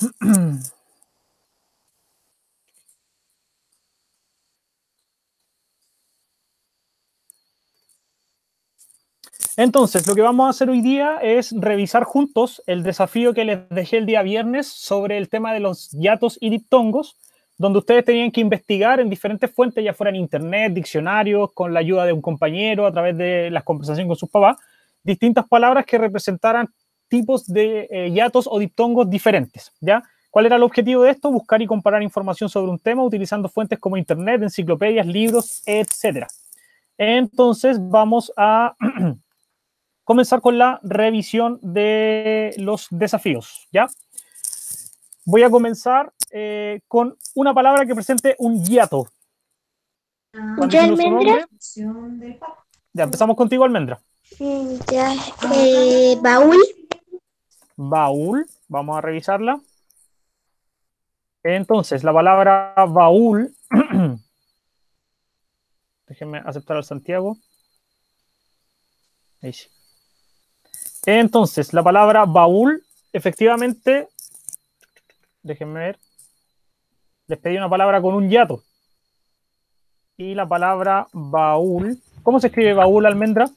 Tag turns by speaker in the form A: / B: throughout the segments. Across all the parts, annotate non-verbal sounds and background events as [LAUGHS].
A: [CLEARS THROAT] Entonces, lo que vamos a hacer hoy día es revisar juntos el desafío que les dejé el día viernes sobre el tema de los yatos y diptongos, donde ustedes tenían que investigar en diferentes fuentes, ya fueran internet, diccionarios, con la ayuda de un compañero, a través de las conversaciones con sus papás, distintas palabras que representaran tipos de eh, yatos o diptongos diferentes, ¿ya? ¿Cuál era el objetivo de esto? Buscar y comparar información sobre un tema utilizando fuentes como internet, enciclopedias, libros, etc. Entonces, vamos a [CLEARS THROAT] comenzar con la revisión de los desafíos, ¿ya? Voy a comenzar eh, con una palabra que presente un hiato.
B: ¿Ya almendra?
A: Ya, empezamos contigo, almendra.
B: Ya, eh, baúl,
A: Baúl, vamos a revisarla. Entonces, la palabra baúl, [CLEARS THROAT] déjenme aceptar al Santiago. Entonces, la palabra baúl, efectivamente, déjenme ver, les pedí una palabra con un yato. Y la palabra baúl, ¿cómo se escribe baúl, almendra?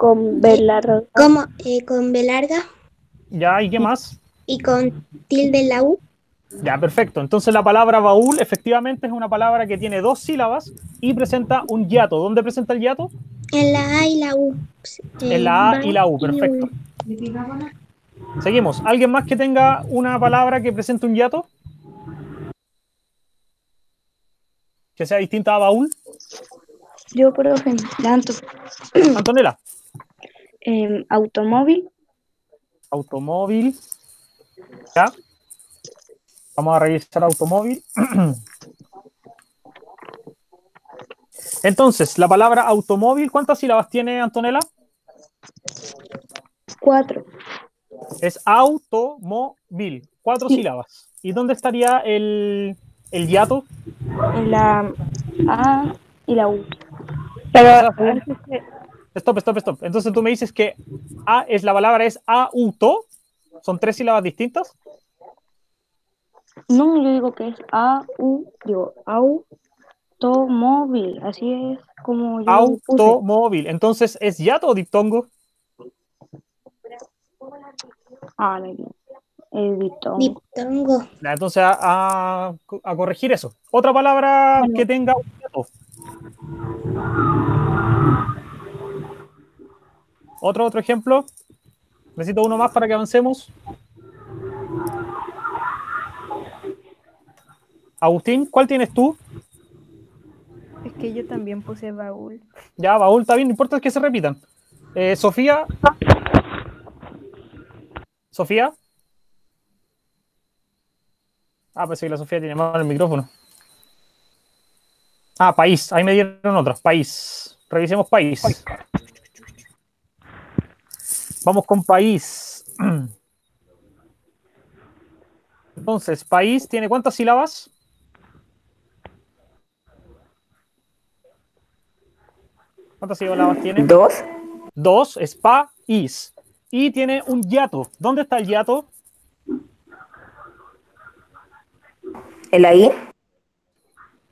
C: Con B larga.
B: como, eh, con B larga
A: Ya, ¿y qué más?
B: y con tilde en la U.
A: Ya, perfecto. Entonces la palabra baúl efectivamente es una palabra que tiene dos sílabas y presenta un hiato. ¿Dónde presenta el hiato?
B: En la A y la U.
A: En la A y la U, perfecto. Seguimos. ¿Alguien más que tenga una palabra que presente un hiato? Que sea distinta a baúl.
C: Yo, profe, tanto.
A: Antonella,
C: em, automóvil,
A: automóvil. Ya. Vamos a revisar automóvil. [CLEARS THROAT] Entonces, la palabra automóvil, ¿cuántas sílabas tiene Antonella?
C: cuatro.
A: Es automóvil, cuatro
C: Sí.
A: sílabas. ¿Y dónde estaría el, el hiato?
C: En la A y la U. Pero
A: Stop, stop, stop. Entonces tú me dices que A es la palabra es auto. ¿Son tres sílabas distintas?
C: no, yo digo que es A, U, digo, automóvil. Así es como yo puse.
A: Automóvil. Entonces, ¿es hiato o diptongo?
C: Ah, no, no. El diptongo.
B: Diptongo.
A: Entonces, a, a- a corregir eso. Otra palabra
C: Bueno.
A: que tenga un hiato. Otro, otro ejemplo. Necesito uno más para que avancemos. Agustín, ¿cuál tienes tú?
D: Es que yo también puse baúl.
A: Ya, baúl, está bien, no importa que se repitan. Eh, Sofía. Sofía. Ah, pensé que la Sofía tiene mal el micrófono. Ah, país. Ahí me dieron otros. País. Revisemos país. Vamos con país. Entonces, país tiene cuántas sílabas? ¿Cuántas sílabas tiene?
E: Dos.
A: Dos es país. Y tiene un hiato. ¿Dónde está el hiato?
E: El ahí.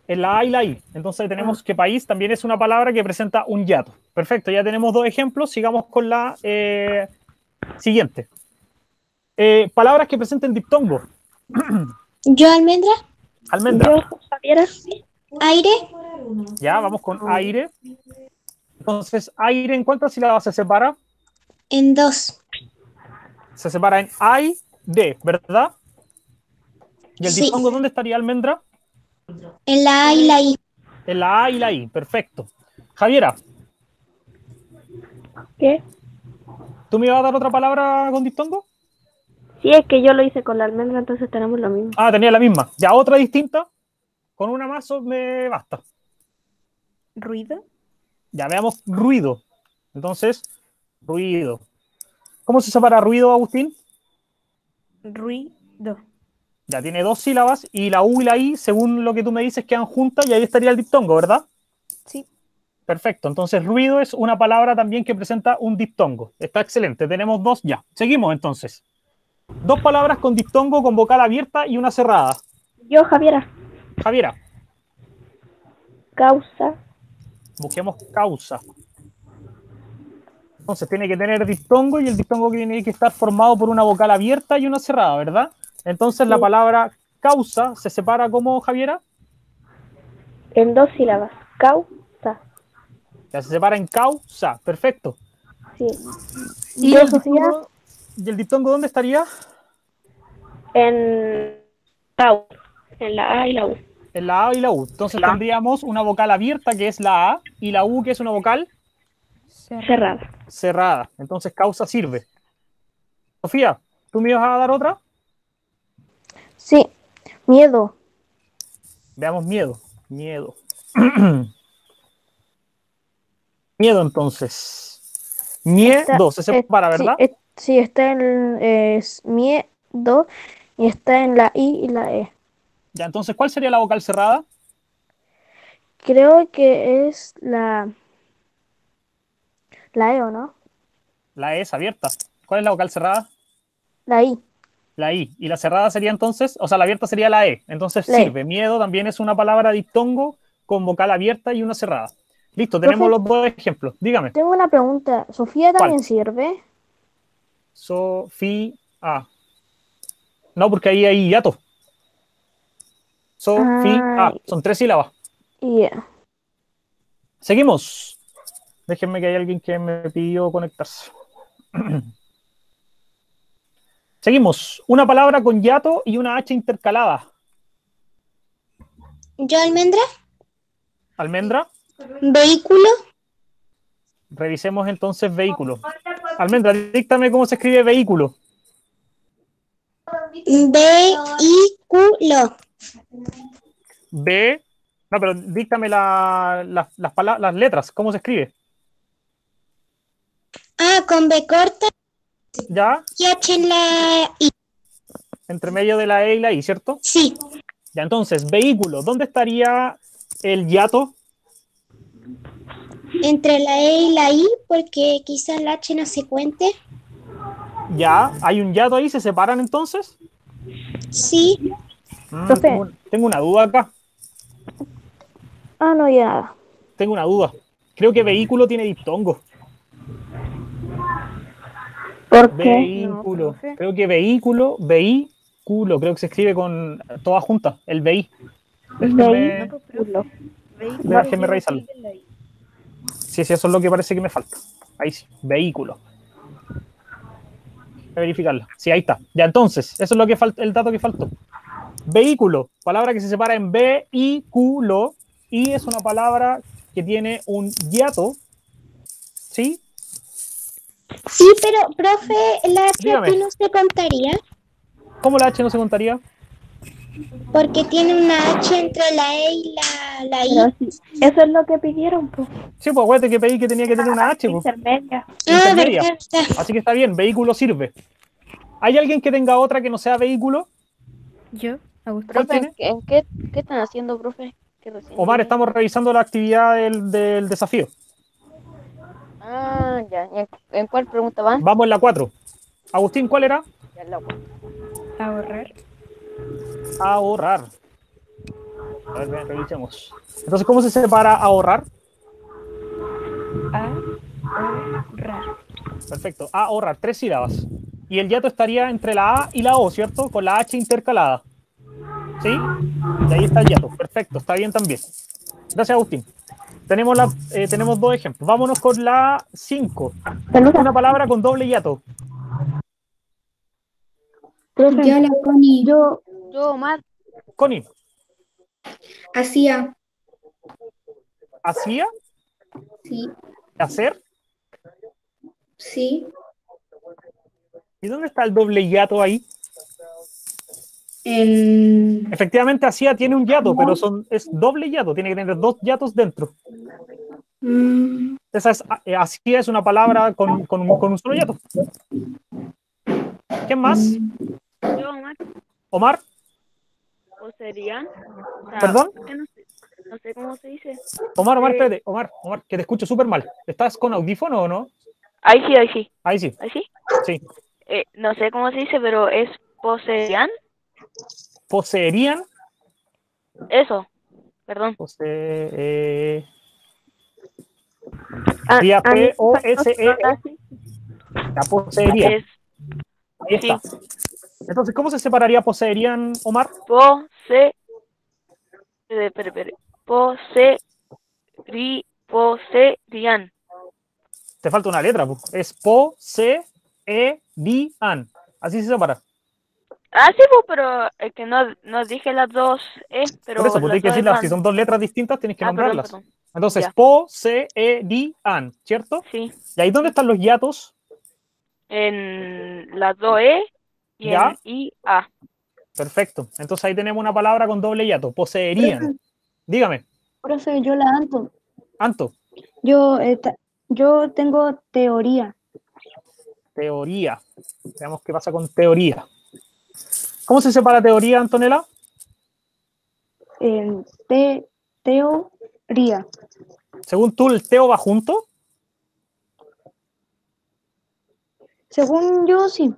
A: En la A y la I. Entonces tenemos que país también es una palabra que presenta un hiato. Perfecto, ya tenemos dos ejemplos. Sigamos con la eh, siguiente. Eh, palabras que presenten diptongo. [CLEARS THROAT]
B: Yo, almendra,
A: Almendra.
C: Yo, Javiera,
B: aire,
A: Ya, vamos con aire. Entonces, aire, ¿en cuántas sílabas se separa?
B: en dos.
A: Se separa en A y D, ¿verdad? ¿Y el
B: Sí.
A: diptongo dónde estaría almendra?
B: En la A y la I.
A: En la A y la I, perfecto. Javiera,
C: ¿qué?
A: ¿tú me ibas a dar otra palabra con diptongo?
C: Sí, es que yo lo hice con la almendra, entonces tenemos lo mismo.
A: Ah, tenía la misma. Ya otra distinta. Con una más me basta.
D: ¿Ruido?
A: Ya veamos ruido. Entonces, ruido. ¿Cómo se separa ruido, Agustín?
D: Ruido.
A: Ya tiene dos sílabas y la U y la I, según lo que tú me dices, quedan juntas y ahí estaría el diptongo, ¿verdad?
D: Sí.
A: Perfecto. Entonces, ruido es una palabra también que presenta un diptongo. Está excelente. Tenemos dos ya. Seguimos entonces. Dos palabras con diptongo con vocal abierta y una cerrada.
C: Yo, Javiera.
A: Javiera,
C: Causa.
A: busquemos causa. Entonces, tiene que tener diptongo y el diptongo tiene que estar formado por una vocal abierta y una cerrada, ¿verdad? Entonces, la palabra causa se separa como, Javiera,
C: En dos sílabas. Causa.
A: ya se separa en causa. Perfecto.
C: Sí.
A: ¿Y
C: Yo,
A: el,
C: Sofía,
A: diptongo, ¿Y el diptongo dónde estaría?
C: en la U. En la A y la U.
A: En la A y la U. Entonces tendríamos una vocal abierta que es la A y la U que es una vocal
C: Cerrada.
A: cerrada. Entonces causa sirve. Sofía, ¿tú me ibas a dar otra?
C: Sí. Miedo.
A: Veamos miedo. Miedo. [CLEARS THROAT] miedo entonces. Miedo, se separa,
C: sí,
A: ¿verdad?
C: Sí, está en es miedo y está en la I y la E.
A: Ya, entonces, ¿cuál sería la vocal cerrada?
C: Creo que es la la E o no?
A: La E es abierta. ¿Cuál es la vocal cerrada?
C: La I.
A: La I. Y la cerrada sería entonces, o sea, la abierta sería la E. Entonces
C: E.
A: sirve. Miedo también es una palabra diptongo con vocal abierta y una cerrada. Listo, tenemos
C: Profe.
A: los dos ejemplos. Dígame.
C: Tengo una pregunta. ¿Sofía también sirve?
A: Sofía. No, porque ahí hay hiato. Sofía. Son tres sílabas.
C: Y
A: Seguimos. Déjenme que hay alguien que me pidió conectarse. [CLEARS THROAT] Seguimos. Una palabra con hiato y una H intercalada.
B: Yo, almendra.
A: Almendra.
B: Vehículo.
A: Revisemos entonces vehículo. Almendra, díctame cómo se escribe vehículo.
B: Vehículo.
A: B. No, pero díctame la- la- las, las letras. ¿Cómo se escribe?
B: Ah, con B corta
A: Ya,
B: y H en la I.
A: entre medio de la E y la I, ¿cierto?
B: Sí.
A: Ya, entonces, vehículo. ¿Dónde estaría el hiato?
B: Entre la E y la I, porque quizás la H no se cuente.
A: Ya, hay un hiato ahí, ¿se separan entonces?
B: Sí.
A: Mm, tengo, tengo una duda acá.
C: ah no ya.
A: Tengo una duda. Creo que vehículo tiene diptongo.
C: ¿Por qué?
A: Vehículo.
D: No,
A: creo que vehículo, vehículo, creo que se escribe con todas juntas, el. Déjenme,
C: Vehículo.
A: déjenme revisarlo. Sí, sí, eso es lo que parece que me falta. Ahí sí, vehículo. Voy a verificarlo. Sí, ahí está. Ya, entonces, eso es lo que falta, el dato que faltó. Vehículo, palabra que se separa en vehículo y es una palabra que tiene un hiato. ¿Sí?
B: Sí, pero, profe, la H
A: Dígame.
B: aquí no se contaría
A: ¿Cómo la H no se contaría?
B: porque tiene una H entre la E y la, la I.
C: Sí, Eso es lo que pidieron, pues.
A: Sí, pues acuérdate que pedí que tenía que tener una H. pues.
C: Intermedia.
B: Ah,
A: intermedia. Así que está bien, vehículo sirve. ¿Hay alguien que tenga otra que no sea vehículo?
D: Yo, Agustín.
F: ¿en qué, qué están haciendo, profe?
A: Omar, estamos revisando la actividad del, del desafío.
F: Ah, ya. ¿Y en, en cuál pregunta van?
A: Vamos en la 4. Agustín, ¿cuál era?
F: Ya la voy.
D: Ahorrar.
A: Ahorrar. A ver, ven, revisemos. Entonces, ¿cómo se separa ahorrar?
D: Ahorrar.
A: Perfecto. Ahorrar, tres sílabas. Y el hiato estaría entre la A y la O, ¿cierto? Con la H intercalada. ¿Sí? Y ahí está el hiato. Perfecto, está bien también. Gracias, Agustín. Tenemos, la, eh, tenemos dos ejemplos. Vámonos con la 5.
C: Saluda.
A: Una palabra con doble hiato.
B: Yo la Connie.
C: yo,
F: Yo, Omar.
A: Connie,
B: Hacía.
A: ¿hacía?
B: Sí.
A: ¿Hacer?
B: Sí.
A: ¿Y dónde está el doble hiato ahí?
B: En.
A: Efectivamente, hacía tiene un hiato, pero son, es doble hiato, tiene que tener dos hiatos dentro.
B: mm,
A: Esa es, eh, hacía es una palabra con, con un- con un solo hiato. ¿Quién más?
F: Yo, Omar.
A: Omar,
F: ¿O serían? O sea,
A: ¿Perdón?
F: ¿por qué no sé? no sé cómo se dice.
A: Omar, Omar,
F: Eh.
A: espérate, Omar, Omar, que te escucho súper mal. ¿Estás con audífono o no?
F: Ahí sí, ahí sí,
A: Ahí sí,
F: ahí sí.
A: sí.
F: Eh, no sé cómo se dice, pero es poseían.
A: Poseerían,
F: Eso, perdón.
A: pose, eh,
C: Ah,
A: Sería
C: a mí-
A: P-O-S-E-E. la poseerían.
F: Es
A: Ahí está. Entonces, ¿cómo se separaría poseerían, Omar?
F: pose. Espere, espere, espere. Pose. Ri, poseían.
A: Te falta una letra, pues. es poseerían. Así se separa.
F: Ah, sí, pues, pero es que no, no dije las dos E, pero.
A: Por eso, pues
F: las
A: tienes que decirlas. Si son dos letras distintas, tienes que
F: Ah,
A: nombrarlas.
F: perdón.
A: Entonces,
F: Ya.
A: poseerían, ¿cierto?
F: Sí,
A: ¿Y ahí dónde están los hiatos?
F: en las dos E y
A: Ya.
F: en I, A.
A: Perfecto. Entonces ahí tenemos una palabra con doble hiato. Poseerían. Dígame,
G: Profe, yo la Anto.
A: Anto.
G: Yo, esta- yo tengo teoría.
A: Teoría. Veamos qué pasa con teoría. ¿Cómo se separa teoría, Antonella?
G: te, teoría.
A: Según tú, el teo va junto.
G: Según yo, sí.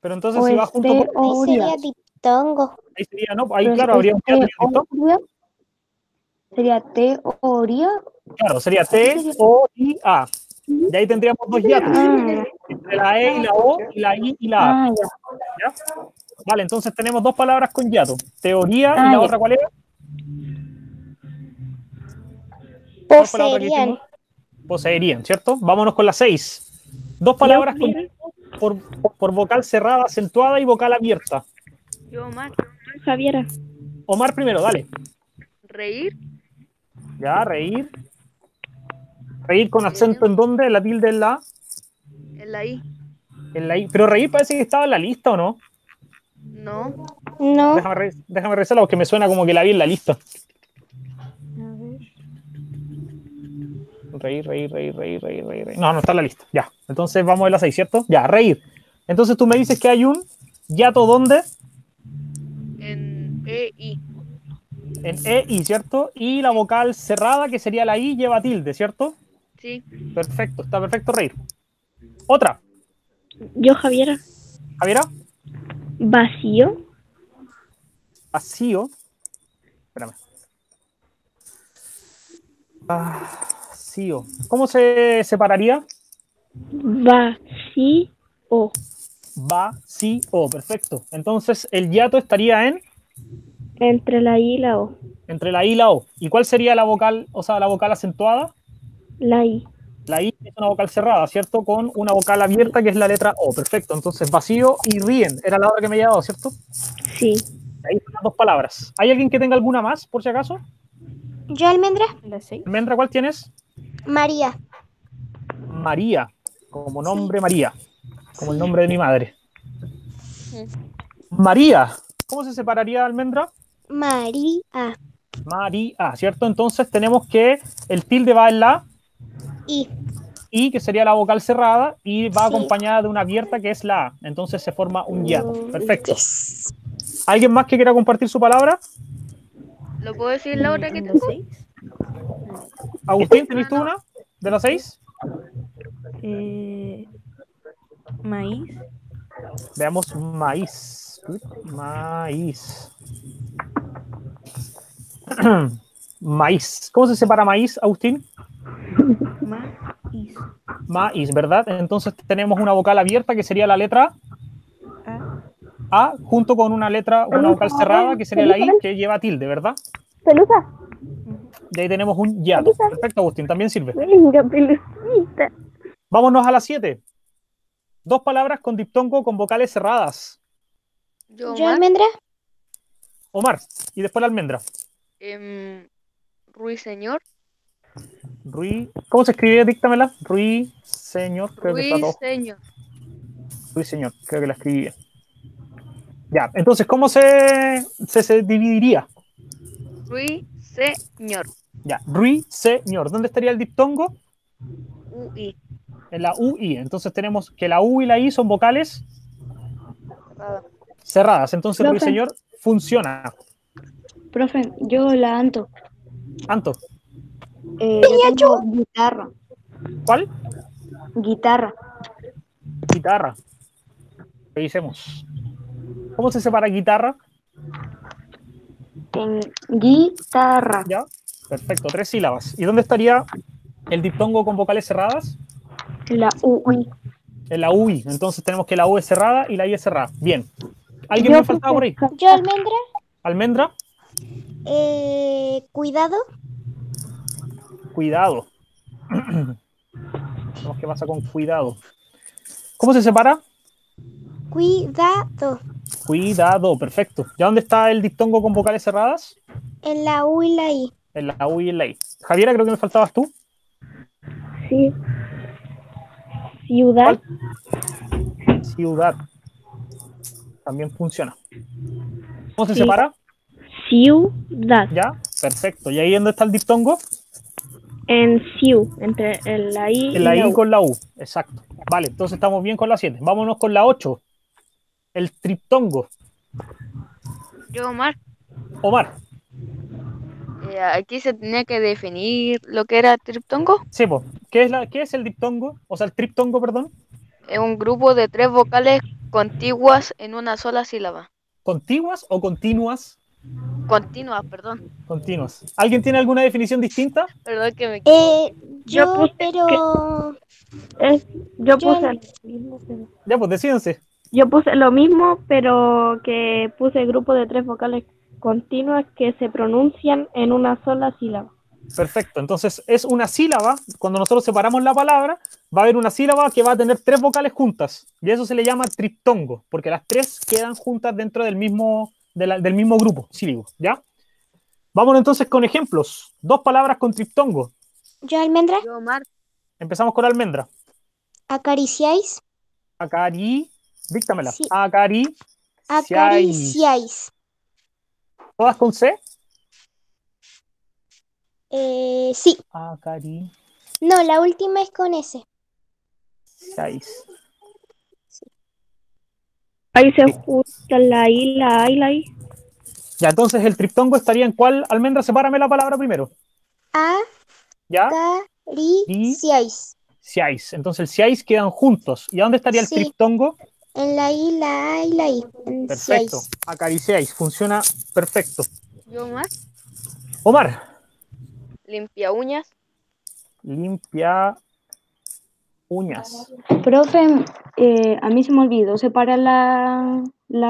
A: Pero entonces
G: O
A: si va junto con...
G: teoría.
B: Sería diptongo.
A: Ahí sería, ¿no? Ahí,
G: Pero
A: claro, habría un el
G: teoría. Sería teoría.
A: Claro, sería T, O, I, A. Y ahí tendríamos dos hiatos.
G: Ah,
A: Entre la E y la O, y la I y la A.
G: ah, ya.
A: ¿ya? Vale, entonces tenemos dos palabras con hiato. Teoría y
G: Ah,
A: la
G: ya.
A: otra, ¿cuál era? ¿Cuál fue la otra que
B: Poseerían.
A: Poseerían, ¿cierto? Vámonos con la seis. Dos palabras con por, por vocal cerrada, acentuada y vocal abierta.
F: Yo, Omar.
C: Javiera.
A: Omar primero, dale.
F: Reír.
A: Ya, reír. Reír con acento en dónde, la tilde en la,
F: En la I.
A: en la I. Pero reír parece que estaba en la lista, ¿o no?
F: No.
B: No.
A: Déjame, re- déjame revisarla porque me suena como que la vi en la lista.
D: A ver.
A: Reír, reír, reír, reír, reír, reír. reír. No, no está en la lista. Ya. Entonces vamos a la 6, ¿cierto? Ya, reír. Entonces tú me dices que hay un hiato ¿dónde?
F: En E, I.
A: En E, I, ¿cierto? Y la vocal cerrada, que sería la I, lleva tilde, ¿cierto?
F: Sí.
A: Perfecto, está perfecto reír. Otra,
C: Yo, Javiera.
A: Javiera,
C: Vacío.
A: vacío. Espérame. Vacío. ¿Cómo se separaría?
C: Vacío.
A: Vacío, perfecto. Entonces el hiato estaría en
C: Entre la I y la O.
A: entre la I y la O. ¿Y cuál sería la vocal, o sea, la vocal acentuada?
C: La I.
A: La I es una vocal cerrada, ¿cierto? Con una vocal abierta que es la letra O. Perfecto. Entonces vacío y ríen. Era la hora que me había dado, ¿cierto?
C: Sí.
A: Ahí están las dos palabras. ¿Hay alguien que tenga alguna más, por si acaso?
B: Yo, almendra.
D: La 6.
A: Almendra, ¿cuál tienes?
B: María.
A: María, como nombre María, como el nombre de mi madre. María, ¿cómo se separaría Almendra?
B: María.
A: María, ¿cierto? Entonces tenemos que el tilde va en la
B: Y.
A: I, que sería la vocal cerrada, y va
B: Sí.
A: acompañada de una abierta que es la A. Entonces se forma un hiato. Perfecto. ¿Alguien más que quiera compartir su palabra?
F: ¿Lo puedo decir la otra que tengo?
D: 6.
A: Agustín, ¿tenés tú una de las seis?
D: Eh, maíz.
A: Veamos maíz. Maíz. [CLEARS THROAT] maíz. ¿Cómo se separa maíz, Agustín?
D: Maíz.
A: Maíz, ¿verdad? Entonces tenemos una vocal abierta que sería la letra
D: A.
A: A junto con una letra, una vocal cerrada que sería la I que lleva tilde, ¿verdad?
C: Pelusa.
A: Y ahí tenemos un hiato. Perfecto, Agustín, también sirve.
C: Venga, pelucita.
A: Vámonos a las 7. Dos palabras con diptongo con vocales cerradas.
F: Yo,
B: Yo,
F: Omar.
B: almendra.
A: Omar, y después la almendra.
F: em, Ruiseñor.
A: Rui, ¿cómo se escribe? Díctamela. Rui, señor, creo que está todo.
F: Ruiseñor.
A: Rui, señor, creo que la escribí bien. Ya, entonces, ¿cómo se, se, se dividiría?
F: Ruiseñor.
A: Ya, Rui, señor. ¿Dónde estaría el diptongo?
F: UI.
A: En la UI. Entonces tenemos que la U y la I son vocales
F: Cerrada.
A: cerradas. Entonces,
G: Profe.
A: Rui, señor, funciona.
G: Profe, yo la Anto.
A: Anto,
G: Eh, yo tengo guitarra.
A: ¿cuál?
G: Guitarra.
A: Guitarra. Revisemos. ¿Cómo se separa guitarra?
G: En guitarra.
A: ¿Ya? Perfecto, tres sílabas. ¿Y dónde estaría el diptongo con vocales cerradas?
G: La UI.
A: En la UI. Entonces tenemos que la U es cerrada y la I es cerrada. Bien. ¿Alguien
G: Yo
A: me faltaba por ahí?
B: Yo, almendra,
A: Almendra,
B: eh, cuidado,
A: cuidado. [CLEARS THROAT] Vamos, ¿Qué pasa con cuidado? ¿Cómo se separa?
B: cuidado.
A: Cuidado, perfecto. ¿Ya dónde está el diptongo con vocales cerradas?
B: En la U y la I.
A: En la U y en la I. Javiera, creo que me faltabas tú.
C: Sí. Ciudad.
A: Ciudad. También funciona. ¿Cómo se
C: Sí.
A: separa?
C: Ciudad.
A: ¿Ya? Perfecto. ¿Y ahí dónde está el diptongo?
C: En Ciu, entre el- la I
A: En la
C: y la
A: I
C: U.
A: con la U. Exacto. Vale, entonces estamos bien con la 7. Vámonos con la 8. El triptongo.
H: Yo, Omar,
A: Omar.
H: eh, aquí se tenía que definir lo que era triptongo.
A: Sí. ¿Qué es, la, ¿Qué es el diptongo? O sea, el triptongo, perdón.
H: Es un grupo de tres vocales contiguas en una sola sílaba.
A: ¿Contiguas o continuas?
H: Continuas, perdón.
A: Continuas. ¿Alguien tiene alguna definición distinta?
H: Perdón que me
B: Eh,
C: Yo
B: yo,
C: puse
B: pero
C: Es- yo
B: Yo-
C: puse lo mismo, pero-
A: Ya, pues decídense.
C: yo puse lo mismo, pero que puse grupo de tres vocales continuas que se pronuncian en una sola sílaba.
A: Perfecto. Entonces, es una sílaba. Cuando nosotros separamos la palabra, va a haber una sílaba que va a tener tres vocales juntas. Y eso se le llama triptongo, porque las tres quedan juntas dentro del mismo, de la- del mismo grupo sílabo. ¿Ya? Vamos entonces con ejemplos. Dos palabras con triptongo.
B: yo, almendra,
H: Yo, Omar,
A: Empezamos con almendra.
B: acariciáis,
A: Acari. Díctamela.
B: Sí.
A: Acari.
B: acariciáis.
A: ¿Todas con C?
B: Eh, sí,
A: Acari.
B: no, la última es con S.
A: Seis.
C: Ahí se juntan la I, la A y la I.
A: Ya, entonces el triptongo estaría en cuál? Almendra, sepárame la palabra primero. ¿Ya?
B: Acariciáis.
A: Siáis. Entonces el siáis quedan juntos. ¿Y a dónde estaría el
B: Sí.
A: triptongo?
B: En la I, la A y la I. En
A: Perfecto. Acariciáis. Funciona perfecto.
H: yo, Omar,
A: Omar,
H: limpia uñas.
A: limpia uñas.
G: Profe, eh, a mí se me olvidó separar la, la,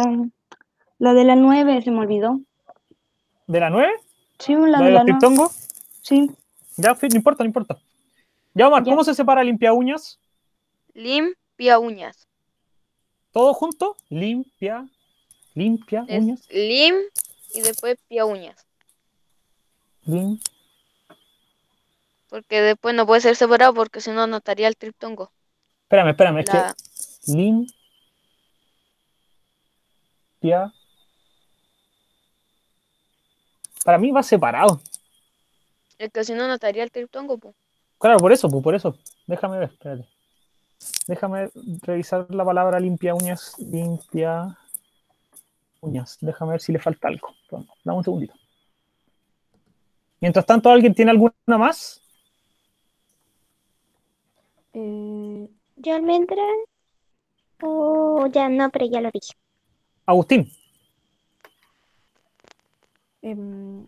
G: la de la 9, se me olvidó.
A: ¿De la 9?
G: Sí, la
A: ¿La
G: de
A: de
G: la
A: los
G: 9.
A: triptongos?
G: Sí,
A: Ya, no importa, no importa. Ya, Omar,
G: Ya.
A: ¿cómo se separa limpia uñas?
H: Limpia uñas.
A: ¿Todo junto? Limpia, limpia
H: Es
A: uñas.
H: lim y después pia uñas.
A: Lim,
H: Porque después no puede ser separado porque si no, no estaría el triptongo.
A: Espérame, espérame, es
H: La-
A: que limpia. Para mí va separado.
H: Es que si no, no estaría el triptongo. po.
A: Claro, por eso, pues, por eso. Déjame ver, espérate. Déjame revisar la palabra limpia uñas. Limpia uñas. Déjame ver si le falta algo. Dame un segundito. Mientras tanto, ¿alguien tiene alguna más?
D: Eh,
B: Yo, almendra. Oh, ya no, pero ya lo dije.
A: Agustín.
D: em,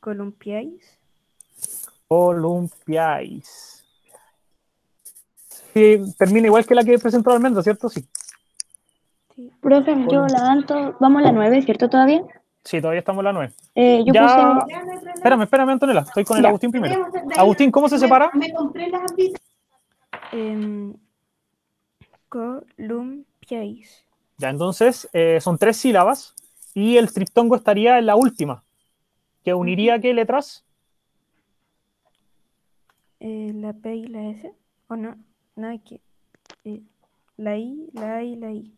D: columpiáis.
A: Columpiáis. Sí, termina igual que la que presentó Almendra, ¿cierto? Sí.
D: Sí.
G: profe, yo la Anto, vamos a la 9, ¿cierto todavía?
A: Sí, todavía estamos en la 9.
G: Eh, yo
A: Ya.
G: puse...
A: Espérame, espérame, Antonella. Estoy con el
G: Ya.
A: Agustín primero. Agustín, ¿cómo se separa?
D: Em, columpiáis.
A: Ya, entonces eh, son tres sílabas y el triptongo estaría en la última, que uniría qué letras?
D: Eh, la P y la S. ¿O no? No hay que. eh, la I, la A y la I.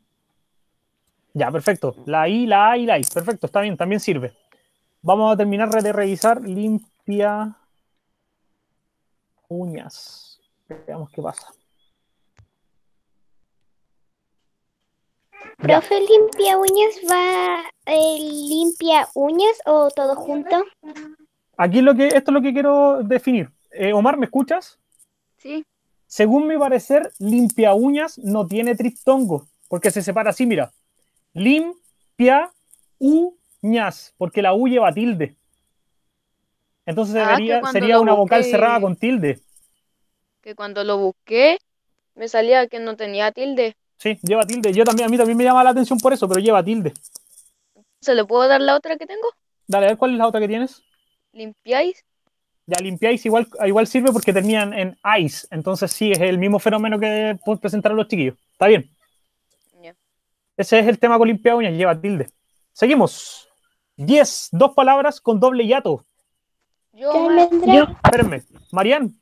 A: Ya, perfecto. La I, la A y la I. Perfecto, está bien, también sirve. Vamos a terminar de revisar limpia uñas. Veamos qué pasa. Ya.
B: Profe, limpia uñas va eh, limpia uñas o todo junto?
A: Aquí lo que, esto es lo que quiero definir. Eh, Omar, ¿me escuchas?
H: Sí.
A: Según mi parecer, limpia uñas no tiene triptongo, porque se separa así, mira. Limpia uñas, porque la U lleva tilde. Entonces
H: Ah,
A: debería, sería una vocal cerrada con tilde.
H: Que cuando lo busqué, me salía que no tenía tilde.
A: Sí, lleva tilde. Yo también, a mí también me llama la atención por eso, pero lleva tilde.
H: ¿Se le puedo dar la otra que tengo?
A: Dale, a ver cuál es la otra que tienes.
H: ¿Limpiáis?
A: Ya limpiáis igual, igual sirve porque terminan en ice. Entonces sí, es el mismo fenómeno que pueden presentar los chiquillos. Está bien. Ese es el tema con limpia uñas, lleva tilde. Seguimos. 10, dos palabras con doble hiato.
H: Yo,
B: ¿Qué
H: Omar,
B: almendra?
A: Espérenme. Marian.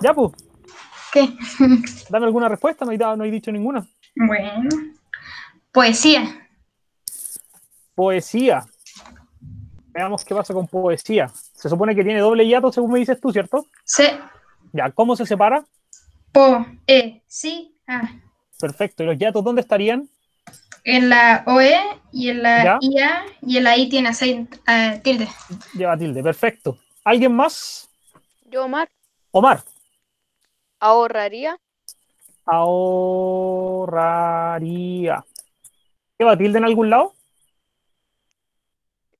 A: Ya, pues.
I: ¿Qué? [LAUGHS]
A: Dame alguna respuesta, no he, dado- no he dicho ninguna.
I: Bueno. Poesía.
A: Poesía. Veamos qué pasa con poesía. Se supone que tiene doble hiato, según me dices tú, ¿cierto?
I: C.
A: Ya, ¿cómo se separa?
I: Po. E. Sí. A.
A: Perfecto. ¿Y los hiatos dónde estarían?
I: En la OE y en la
A: ¿Ya?
I: IA y en la I tiene acento, eh, tilde.
A: Lleva tilde. Perfecto. ¿Alguien más?
H: yo, Omar,
A: Omar.
H: ahorraría.
A: Ahorraría. ¿Lleva tilde en algún lado?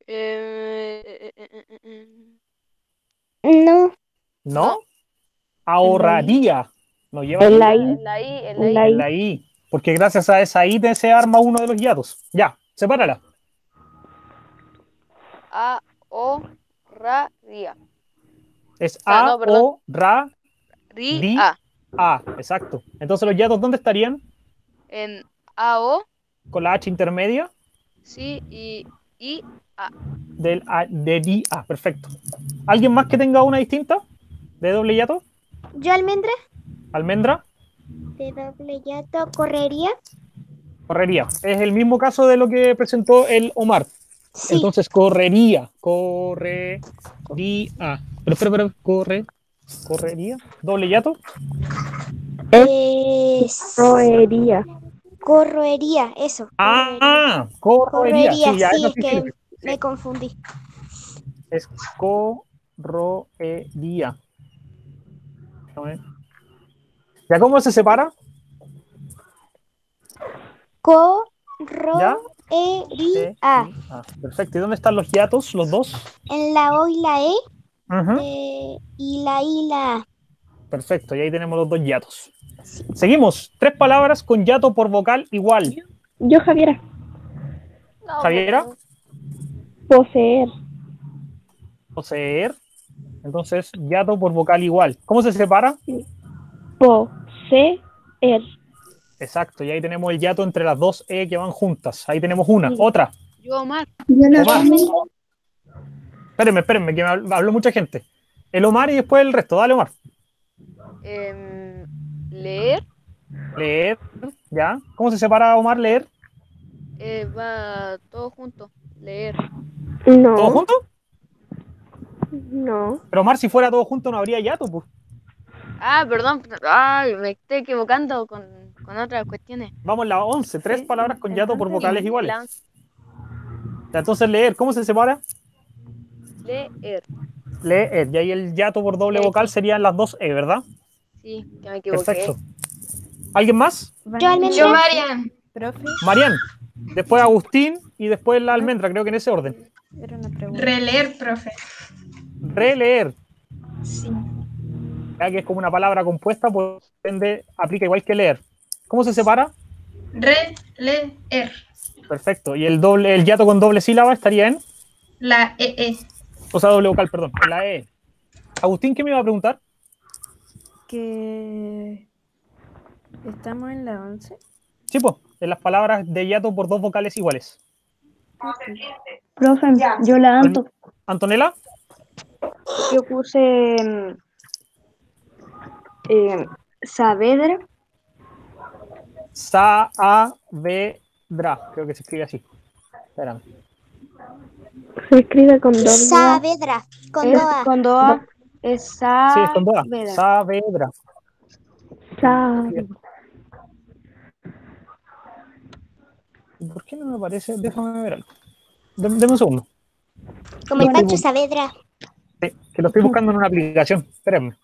H: eh, eh, eh.
B: No.
A: No. Ahorraría. No lleva
C: En la I.
H: En la I, en la I.
C: la
A: En
C: I.
A: la I. Porque gracias a esa I te- se arma uno de los hiatos. Ya, sepárala.
H: Ahorraría.
A: Es
H: Ah,
A: A,
H: no, perdón.
A: O, Ra.
H: Ría.
A: A. Exacto. Entonces los hiatos, ¿dónde estarían?
H: En AO,
A: Con la H intermedia
H: sí, y I.
A: del A, de Di A. Perfecto. ¿Alguien más que tenga una distinta? ¿De doble hiato?
B: ¿Yo almendra?
A: ¿Almendra?
B: De doble yato, correría.
A: Correría. Es el mismo caso de lo que presentó el Omar.
B: Sí.
A: Entonces, correría. Correría. Pero, pero, pero, corre. Correría. Doble hiato.
B: Es...
C: Roería.
B: Corroería, eso. corroería.
A: Ah, correría.
B: Correría,
A: Sí, ya,
B: sí, es que me confundí.
A: Es corroería. ¿Ya cómo se separa? ¿Ya?
B: Corroería.
A: E, I, A. Perfecto. ¿Y dónde están los hiatos, los dos?
B: En la O y la E eh, y la I y la A.
A: Perfecto, y ahí tenemos los dos hiatos. Seguimos. Tres palabras con hiato por vocal igual.
C: Yo, Javiera.
H: No,
A: ¿Javiera?
C: Poseer.
A: Poseer. Entonces, hiato por vocal igual. ¿Cómo se separa?
C: Poseer.
A: Exacto, y ahí tenemos el hiato entre las dos E que van juntas. Ahí tenemos una. Otra.
H: Yo, Omar,
A: Omar. Espérenme, espérenme, que me habl- habló mucha gente. El Omar y después el resto. Dale, Omar.
H: em, leer.
A: Leer. ¿Ya? ¿Cómo se separa Omar leer?
H: eh, va todo junto. Leer.
A: ¿Todo
C: No.
A: junto?
C: No.
A: Pero Omar, si fuera todo junto, no habría hiato, pues.
H: Ah, perdón. Ay, me estoy equivocando con, con otras cuestiones.
A: Vamos la 11. Tres
D: Sí,
A: palabras con hiato por vocales iguales. Entonces, leer. ¿Cómo se separa?
H: Leer.
A: Leer. Y ahí el hiato por doble vocal serían las dos E, ¿verdad?
H: Sí, que me equivoqué.
A: Perfecto. ¿Alguien más?
B: Yo almendra.
I: Yo, Marian.
D: Profe,
A: Marian. Después Agustín y después la almendra, creo que en ese orden.
D: era una pregunta.
I: Releer, profe.
A: Releer.
I: Sí.
A: Ya que es como una palabra compuesta, pues depende, aplica igual que leer. ¿Cómo se separa?
I: Releer.
A: Perfecto. Y el doble, el hiato con doble sílaba estaría en,
I: La E, EE.
A: o sea, doble vocal, perdón, la E. Agustín, ¿qué me iba a preguntar?
D: Que estamos en la 11.
A: Sí, pues, en las palabras de hiato por dos vocales iguales.
G: Profe, yo la Anto.
A: Antonella,
G: Yo puse mm, eh, Saavedra.
A: Saavedra, creo que se escribe así. Espérame.
C: Se escribe con A.
B: Saavedra, con
G: Es
B: dos A.
G: con dos A. Es
A: Sí, es con dos.
G: Saavedra.
A: Saavedra.
C: Sa-
A: ¿Por qué no me aparece? Déjame ver algo. Deme, deme un segundo.
B: Como el Pancho Saavedra.
A: Sí, que lo estoy buscando en una aplicación. Espérenme.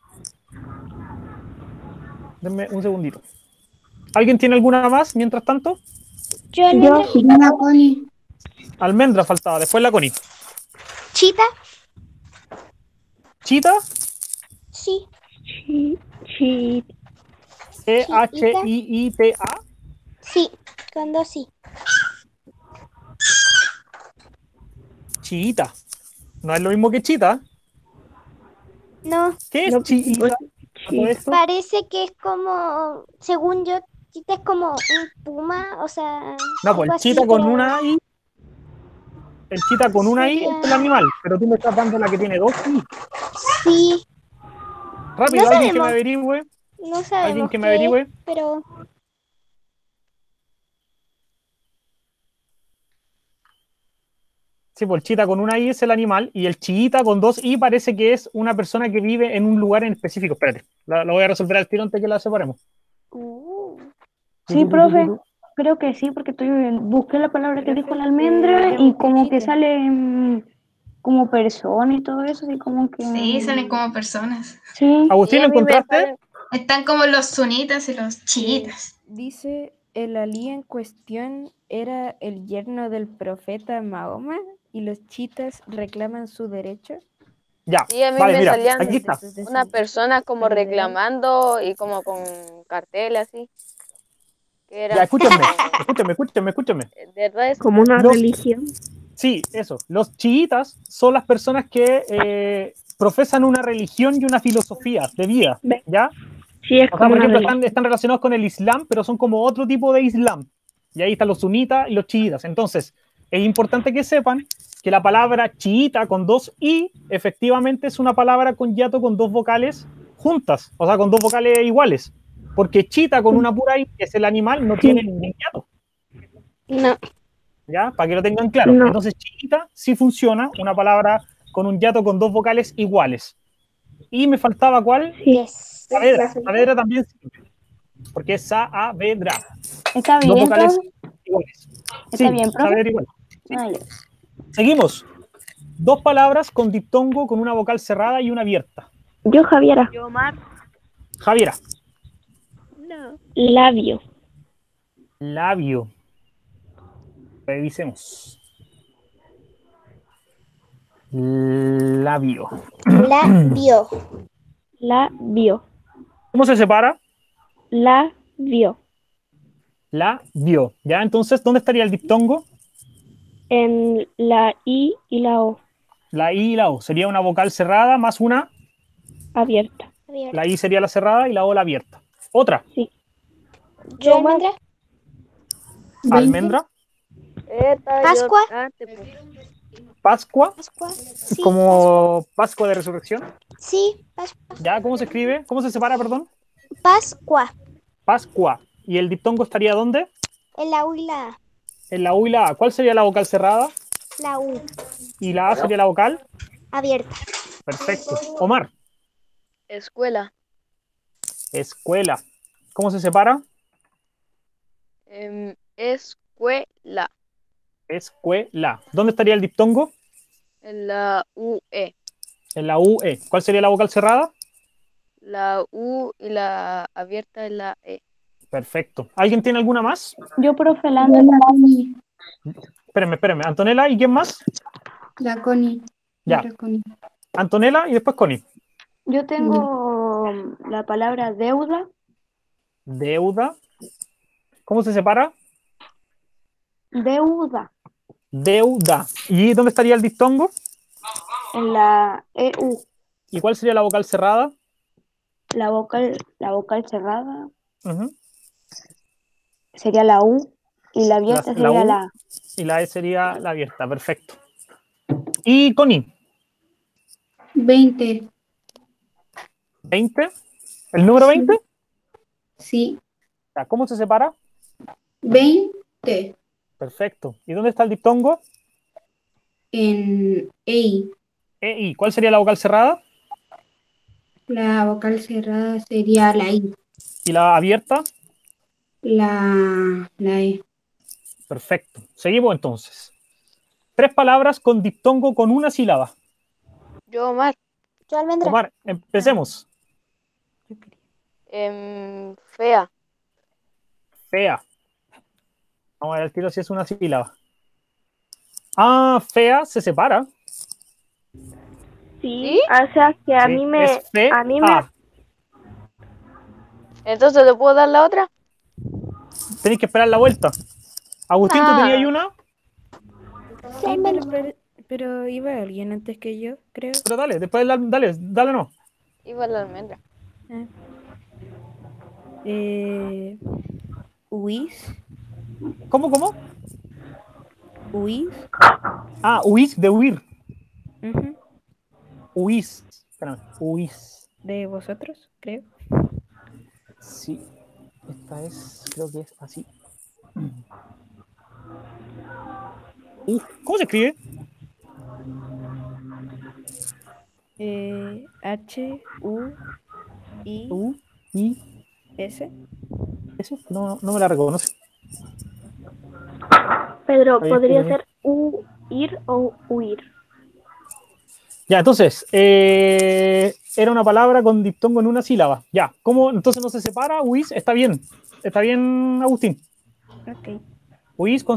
A: Denme un segundito. ¿Alguien tiene alguna más mientras tanto?
B: Yo, almendra.
I: La Connie.
A: Almendra faltaba, después la Connie.
B: Chita.
A: Chita,
B: Sí.
C: Chi, chi,
A: E E-H-I-I-T-A.
B: Sí. Con dos sí.
A: Chita. No es lo mismo que chita.
B: No.
A: ¿Qué es
C: No,
A: chita?
B: Parece que es como, según yo, chita es como un puma, o sea.
A: No, pues el chita con una I. El chita con una I es el animal, pero tú me estás dando la que tiene dos I.
B: Sí.
A: Rápido,
B: No
A: alguien que me averigüe.
B: No sabemos.
A: Alguien que me
B: qué
A: averigüe.
B: Pero.
A: Sí, pues el chita con una I es el animal y el chiita con dos I parece que es una persona que vive en un lugar en específico. Espérate, la- lo voy a resolver al tiro antes que la separemos.
B: Uh,
G: Sí, profe, creo que sí, porque estoy, busqué la palabra que dijo la almendra y como que sale mm, como persona y todo eso, y como que...
I: Sí, salen como personas.
G: Sí,
A: Agustín, ¿lo encontraste?
I: Están como los sunitas y los chiitas.
D: Dice, el alí en cuestión era el yerno del profeta Mahoma y los chitas reclaman su derecho.
A: Ya,
H: Sí, a mí
A: vale,
H: me
A: mira,
H: salían
A: aquí está.
H: una persona como reclamando y como con cartel así. Que era
A: Ya, escúchame, [LAUGHS] escúchame, escúchame, escúchame.
H: de verdad es
C: Como una
A: Los-
C: religión.
A: Sí, eso. Los chiitas son las personas que eh, profesan una religión y una filosofía de vida. ¿ya?
C: Sí, es
A: O sea,
C: como
A: por
C: una
A: ejemplo,
C: religión.
A: están, están relacionados con el Islam, pero son como otro tipo de Islam. Y ahí están los sunitas y los chiitas. Entonces, es importante que sepan que la palabra chiita con dos i efectivamente es una palabra con yato con dos vocales juntas, o sea, con dos vocales iguales. Porque chita con una pura i, que es el animal, no tiene ningún yato.
B: no.
A: ¿Ya? Para que lo tengan claro.
C: No.
A: Entonces, chiita sí funciona, una palabra con un yato con dos vocales iguales. Y me faltaba cuál?
B: Yes.
A: Saavedra. Saavedra también sirve. Porque es Saavedra.
G: está
A: Dos
G: bien,
A: vocales
G: profe?
A: iguales.
G: ¿Está
A: Sí,
G: bien, profe?
A: Saavedra igual.
G: Ah, ya.
A: Seguimos. Dos palabras con diptongo con una vocal cerrada y una abierta.
C: Yo, Javiera.
F: Yo, Omar.
A: Javiera.
C: Labio.
A: Labio. Revisemos. Labio.
B: La vio.
C: Labio.
A: ¿Cómo se separa?
C: Labio.
A: La vio. ¿Ya? Entonces, ¿dónde estaría el diptongo?
C: En la I y la O.
A: La I y la O. Sería una vocal cerrada más una.
C: Abierta.
B: Abierta.
A: La I sería la cerrada y la O la abierta. Otra.
B: Yo, almendra.
A: Almendra.
H: Yo-
B: Pascua.
A: Pascua.
B: Pascua. Sí.
A: Como Pascua de Resurrección.
B: Sí, Pascua.
A: ¿Ya? ¿Cómo se escribe? ¿Cómo se separa, perdón?
B: Pascua.
A: Pascua. ¿Y el diptongo estaría dónde?
B: En la U y la A.
A: En la U y la A. ¿Cuál sería la vocal cerrada?
B: La U.
A: Y la A sería la vocal.
B: Abierta.
A: Perfecto. Omar.
H: Escuela.
A: Escuela. ¿Cómo se separa?
H: Em, escuela.
A: Escuela. ¿Dónde estaría el diptongo?
H: En la UE.
A: En la UE. ¿Cuál sería la vocal cerrada?
H: La U y la abierta en la E.
A: Perfecto. ¿Alguien tiene alguna más?
G: Yo, profe, la ando-
A: Espérenme, espérenme. Antonella y quién más?
I: La Connie.
A: Ya.
I: La Connie.
A: Antonella y después Connie.
G: yo tengo la palabra deuda,
A: Deuda. ¿Cómo se separa?
G: deuda,
A: Deuda. ¿Y dónde estaría el diptongo?
G: en la EU,
A: ¿Y cuál sería la vocal cerrada?
G: La vocal, la vocal cerrada sería la U y la abierta
A: La- la
G: sería
A: U.
G: la A.
A: Y la E sería la abierta. Perfecto. Y Connie.
I: 20.
A: 20. ¿El número 20?
I: Sí.
A: ¿Cómo se separa?
I: 20.
A: Perfecto. ¿Y dónde está el diptongo?
I: En EI.
A: E, I. ¿Cuál sería la vocal cerrada?
I: La vocal cerrada sería la I.
A: ¿Y la abierta?
I: La, la E.
A: Perfecto. Seguimos entonces. Tres palabras con diptongo con una sílaba.
H: Yo, Omar.
B: Yo almendra.
A: Omar, empecemos.
H: Em, fea.
A: Fea. Vamos a ver el tiro si es una sílaba. Ah, fea se separa.
C: Sí, o sea que a
A: Sí,
C: mí me,
A: es fe,
C: a mí me.
H: Entonces, ¿le puedo dar la otra?
A: Tenéis que esperar la vuelta. Agustín, ¿tú
H: Ah.
A: tenías una?
D: Sí, pero, pero- pero iba alguien antes que yo, creo.
A: Pero dale, después la- dale, dale no.
H: Iba la almendra.
D: Ah. Eh, Huís,
A: ¿Cómo, cómo?
D: huís.
A: Ah, huís de huir.
D: ujú,
A: Huís. Espérame, huís.
D: De vosotros, creo.
A: Sí. Esta es, creo que es así. Uh, ¿Cómo se escribe?
D: Eh, H, U, I,
A: U, I,
D: S.
A: ¿Eso? No, no me la reconoce.
C: Pedro, podría ser huir o huir.
A: Ya, entonces, eh, era una palabra con diptongo en una sílaba. Ya, ¿cómo entonces no se separa? Huís, está bien. Está bien, Agustín.
D: Ok.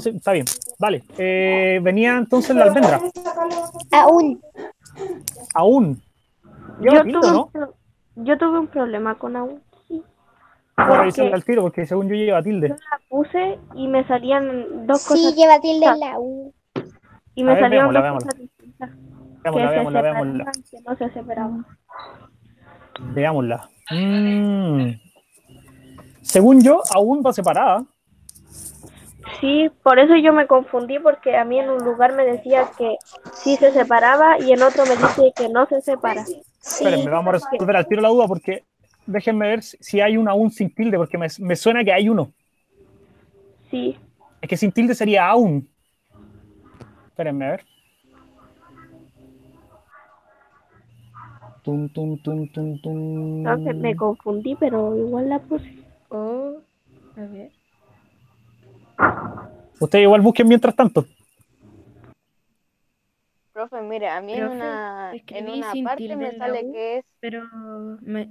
A: Se- está bien. Vale. eh, venía entonces la almendra.
B: Aún.
A: Aún.
C: Yo
A: Lleva tilde,
C: tuve,
A: ¿no?
C: un, yo tuve un problema con aún. Sí.
A: Voy a al tiro porque según yo lleva tilde.
C: la puse y me salían dos
B: Sí,
C: cosas
B: lleva tilde en la U.
C: y
A: A
C: me
A: ver,
C: salieron
A: veámosla,
C: dos
A: veámosla.
C: cosas distintas.
A: Veámosla, veámosla, veámosla.
C: que no se separaban.
A: Veámosla. Mm. Según yo, aún va separada.
C: Sí, por eso yo me confundí porque a mí en un lugar me decía que sí se separaba y en otro me dice que no se separa.
B: Sí.
A: Espérenme, vamos a resolver al tiro la duda porque déjenme ver si si hay un aún sin tilde porque me, me suena que hay uno.
C: Sí,
A: Es que sin tilde sería aún. Espérenme a ver. Tum, tum, tum, tum, tum.
C: entonces me confundí, pero igual la puse.
D: O, a ver.
A: Ustedes igual busquen mientras tanto.
H: Profe, mire, a mí en
D: Profe,
H: una, en una
D: sin
H: parte
D: tilde
H: me
D: en
H: sale
D: U.
H: que es
D: Pero me,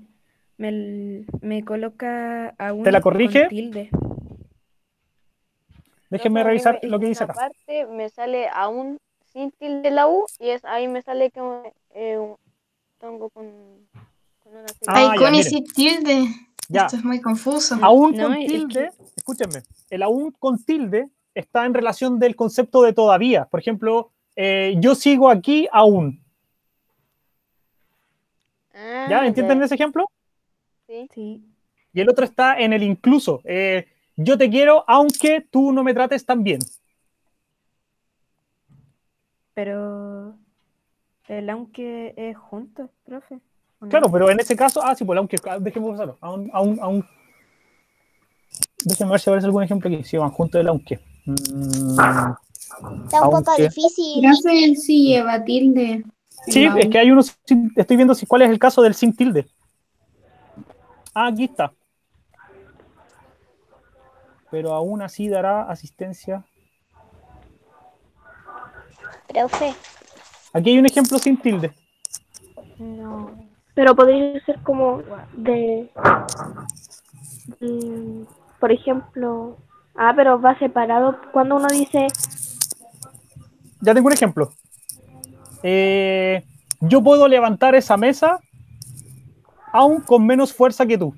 D: me, me coloca aún
A: ¿Te la corrige?
D: tilde.
A: Déjenme
H: Profe, a
A: revisar
H: me-
A: lo que
H: en
A: dice
H: una
A: acá.
H: parte me sale aún sin tilde la U y es ahí me sale que eh, un tongo con, con una
A: Ah,
I: Ay,
A: ya,
I: sí, tilde.
A: Ya.
I: Esto es muy confuso.
A: Aún
D: No,
A: con
D: es
A: tilde, escúchenme, el aún con tilde está en relación del concepto de todavía. Por ejemplo, eh, yo sigo aquí aún.
H: Ah,
A: ¿Ya? ¿Entienden
H: ya,
A: ese ejemplo?
H: sí.
D: Sí.
A: Y el otro está en el incluso. Eh, yo te quiero aunque tú no me trates tan bien.
D: Pero el aunque es junto, profe.
A: Claro, pero en ese caso, ah, sí, pues aunque, ah, déjenme pasarlo. Aún, aún, aún. Déjenme ver si aparece algún ejemplo aquí. Si van juntos el aunque. Mm,
B: Está un poco difícil.
I: Sí lleva tilde.
A: Sí, es que hay unos. sin- Estoy viendo si, cuál es el caso del sin tilde. Ah, aquí está. Pero aún así dará asistencia.
B: Profe.
A: Aquí hay un ejemplo sin tilde.
D: No.
C: Pero podría ser como de, por ejemplo, ah, pero va separado cuando uno dice,
A: Ya tengo un ejemplo. Eh, yo puedo levantar esa mesa aún con menos fuerza que tú.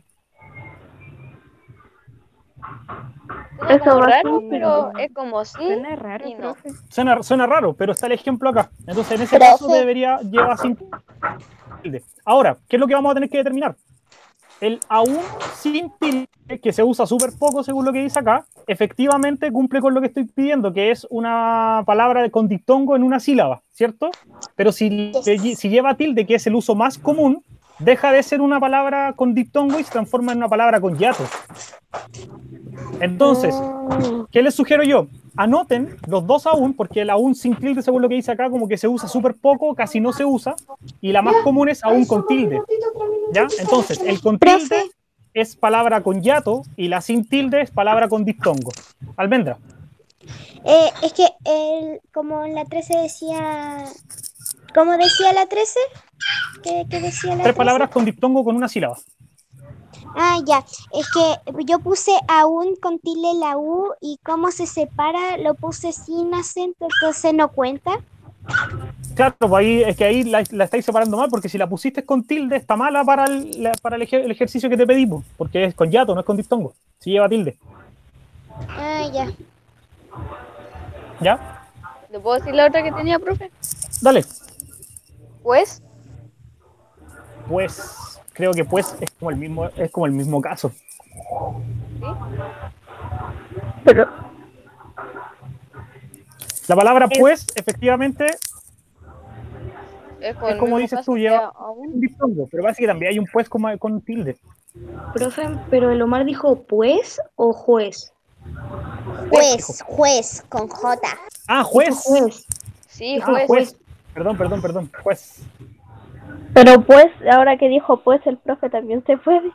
H: Como
C: va
H: raro, pero es como sí
D: Suena raro,
H: y no.
D: profe.
A: Suena, suena raro, pero está el ejemplo acá. Entonces, en ese
B: Profe.
A: caso debería llevar sin tilde. Ahora, ¿qué es lo que vamos a tener que determinar? El aún sin tilde, que se usa súper poco según lo que dice acá, efectivamente cumple con lo que estoy pidiendo, que es una palabra con diptongo en una sílaba, ¿cierto? Pero si, si lleva tilde, que es el uso más común, deja de ser una palabra con diptongo y se transforma en una palabra con hiato. Entonces, ¿Qué les sugiero yo? Anoten los dos aún, porque el aún sin tilde, según lo que dice acá, como que se usa súper poco, casi no se usa, y la más común es aún con tilde. ¿Ya? Entonces, el con tilde es palabra con hiato y la sin tilde es palabra con diptongo. Almendra.
B: Eh, es que el, como en la 13 decía. ¿Cómo decía la 13? ¿Qué, qué decía la
A: Tres
B: 13?
A: palabras con diptongo con una sílaba.
B: Ah, ya. Es que yo puse aún con tilde la U y cómo se separa lo puse sin acento, entonces no cuenta.
A: Claro, pues ahí es que ahí la, la estáis separando mal, porque si la pusiste con tilde está mala para el, la- para el, ejer- el ejercicio que te pedimos, porque es con yato, no es con diptongo. Si lleva tilde.
B: Ah, ya.
A: ¿Ya?
H: ¿Le puedo decir la otra que tenía, profe?
A: Dale.
H: Pues,
A: Pues, creo que pues es como el mismo, es como el mismo caso.
C: Pero
A: La palabra pues, efectivamente,
H: es,
A: como dices tú, lleva
H: aún.
A: un diptongo, pero parece que también hay un pues con, con tilde.
G: Profe, pero el Omar dijo pues o juez.
B: Juez, juez, con J.
A: Ah, juez.
G: Juez.
H: Sí,
A: Ah,
H: juez.
A: juez. Perdón, perdón, perdón. Juez.
C: Pero pues, ahora que dijo pues, el profe también se puede.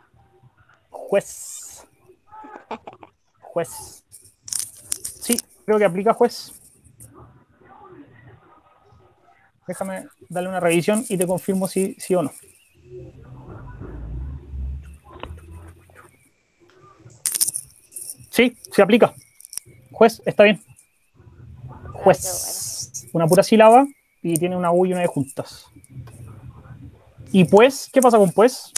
A: Juez. Juez. Sí, creo que aplica juez. Déjame darle una revisión y te confirmo si sí o no. Sí, se aplica. Juez, está bien. Juez. Una pura sílaba y tiene una U y una E juntas. Y pues, ¿qué pasa con pues?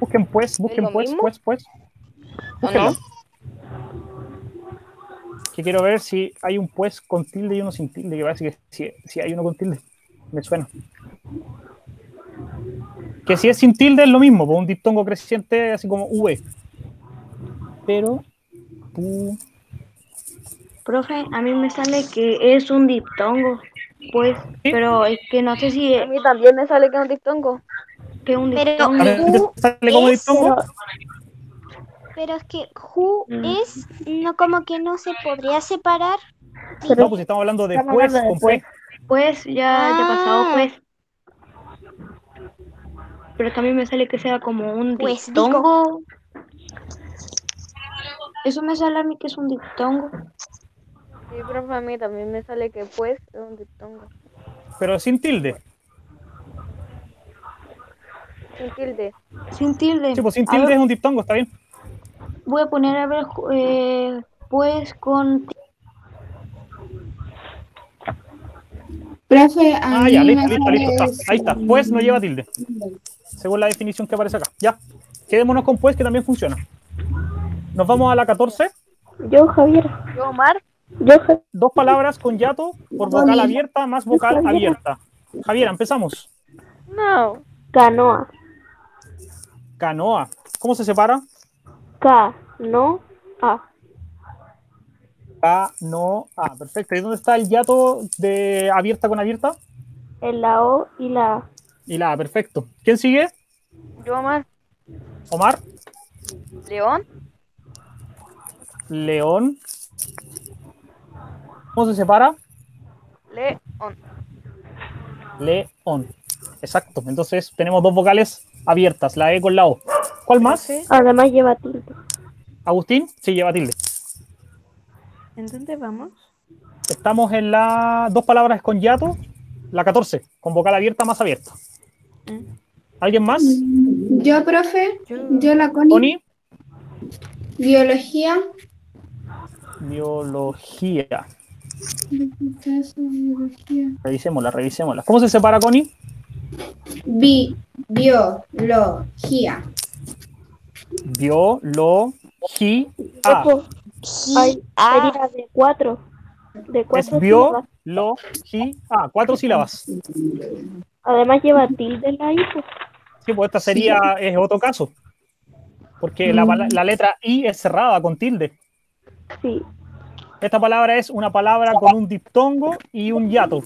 A: Busquen pues, busquen pues,
H: mismo?
A: pues, pues.
H: ¿O
A: Búsquenlo.
H: no?
A: Que quiero ver si hay un pues con tilde y uno sin tilde, que parece que si, si hay uno con tilde. Me suena. Que si es sin tilde es lo mismo, pues un diptongo creciente así como V. Pero pu-
G: Profe, a mí me sale que es un diptongo. Pues, pero es que no sé si
H: A mí también me sale que es un diptongo.
G: que es un
B: Pero
G: diptongo.
A: ¿te sale como
B: es,
A: diptongo?
B: pero es que who
G: Mm.
B: es, no como que no se podría separar.
A: No, pues estamos hablando de
C: Estamos
A: pues
C: hablando de pues.
G: Pues ya, ya pasado,
B: Ah.
G: pues. Pero también me sale que sea como un
B: Pues,
G: diptongo. Eso me sale a mí que es un diptongo.
H: Sí, profe, a mí también me sale que pues es un diptongo.
A: Pero sin tilde.
H: Sin tilde.
G: Sin tilde.
A: Sí, pues sin tilde
G: ver,
A: es un diptongo, está bien.
G: voy a poner a ver, eh, pues con.
I: Profe, a
A: Ah,
I: mí
A: ya, listo, listo, listo. Está. Ahí está. Pues no lleva tilde. Según la definición que aparece acá. Ya. Quedémonos con pues que también funciona. Nos vamos a la 14.
C: Yo, Javier.
H: Yo, Omar,
A: Dos palabras con yato por vocal abierta más vocal abierta. Javier, empezamos.
H: no.
C: Canoa.
A: Canoa. ¿Cómo se separa?
C: Canoa.
A: Canoa. Perfecto. ¿Y dónde está el yato de abierta con abierta?
C: En la O y la A.
A: Y la A, perfecto. ¿Quién sigue?
H: Yo, Omar,
A: Omar.
H: León,
A: León. ¿Cómo se separa?
H: León.
A: León. Exacto. Entonces tenemos dos vocales abiertas, la E con la O. ¿Cuál más?
C: Además lleva tilde.
A: Agustín, sí, lleva tilde.
D: ¿En dónde vamos?
A: Estamos en la dos palabras con yato, la 14, con vocal abierta más abierta.
D: Mm.
A: ¿Alguien más?
I: Yo, profe,
D: Yo,
I: yo la Connie.
A: Tony,
I: Biología.
A: biología. Revisémosla, revisémosla. ¿Cómo se separa, Connie?
I: Bi, biología.
A: Biología.
C: Ojo, ay,
B: Ah,
C: sería de cuatro. De
A: Es
C: cuatro sílabas.
A: biología. Ah, cuatro sílabas.
C: Además lleva tilde en la I.
A: Sí, pues esta sería, es otro caso. Porque la, pala- la letra I es cerrada con tilde.
C: Sí.
A: Esta palabra es una palabra con un diptongo y un hiato.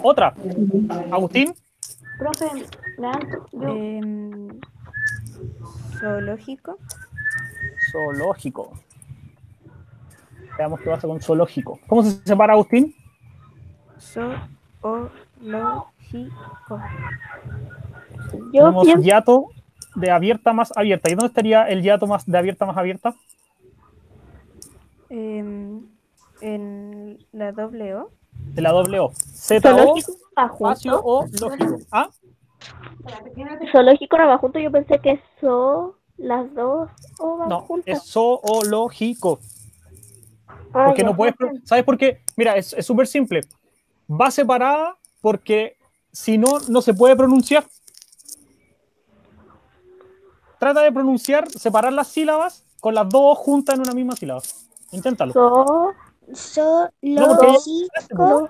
A: Otra. Agustín,
G: Profe. Yo,
D: em, zoológico.
A: zoológico. Veamos qué pasa con zoológico. ¿Cómo se separa Agustín?
D: Zoológico.
C: Yo
A: Tenemos
C: pienso
A: hiato de abierta más abierta. ¿Y dónde estaría el hiato más de abierta más abierta?
D: En la doble O.
A: De la doble O. Z O,
C: Zoológico va
A: espacio. O, lógico. ¿Ah?
C: Zoológico no va junto. Yo pensé que so, las dos o van
A: No,
C: juntas.
A: es zoológico.
C: Ah,
A: Porque no puedes. ¿Sabes por qué? Mira, es es súper simple. Va separada porque si no, no se puede pronunciar. Trata de pronunciar, separar las sílabas con las dos juntas en una misma sílaba. Inténtalo.
C: So,
A: No, porque-
B: Zoológico.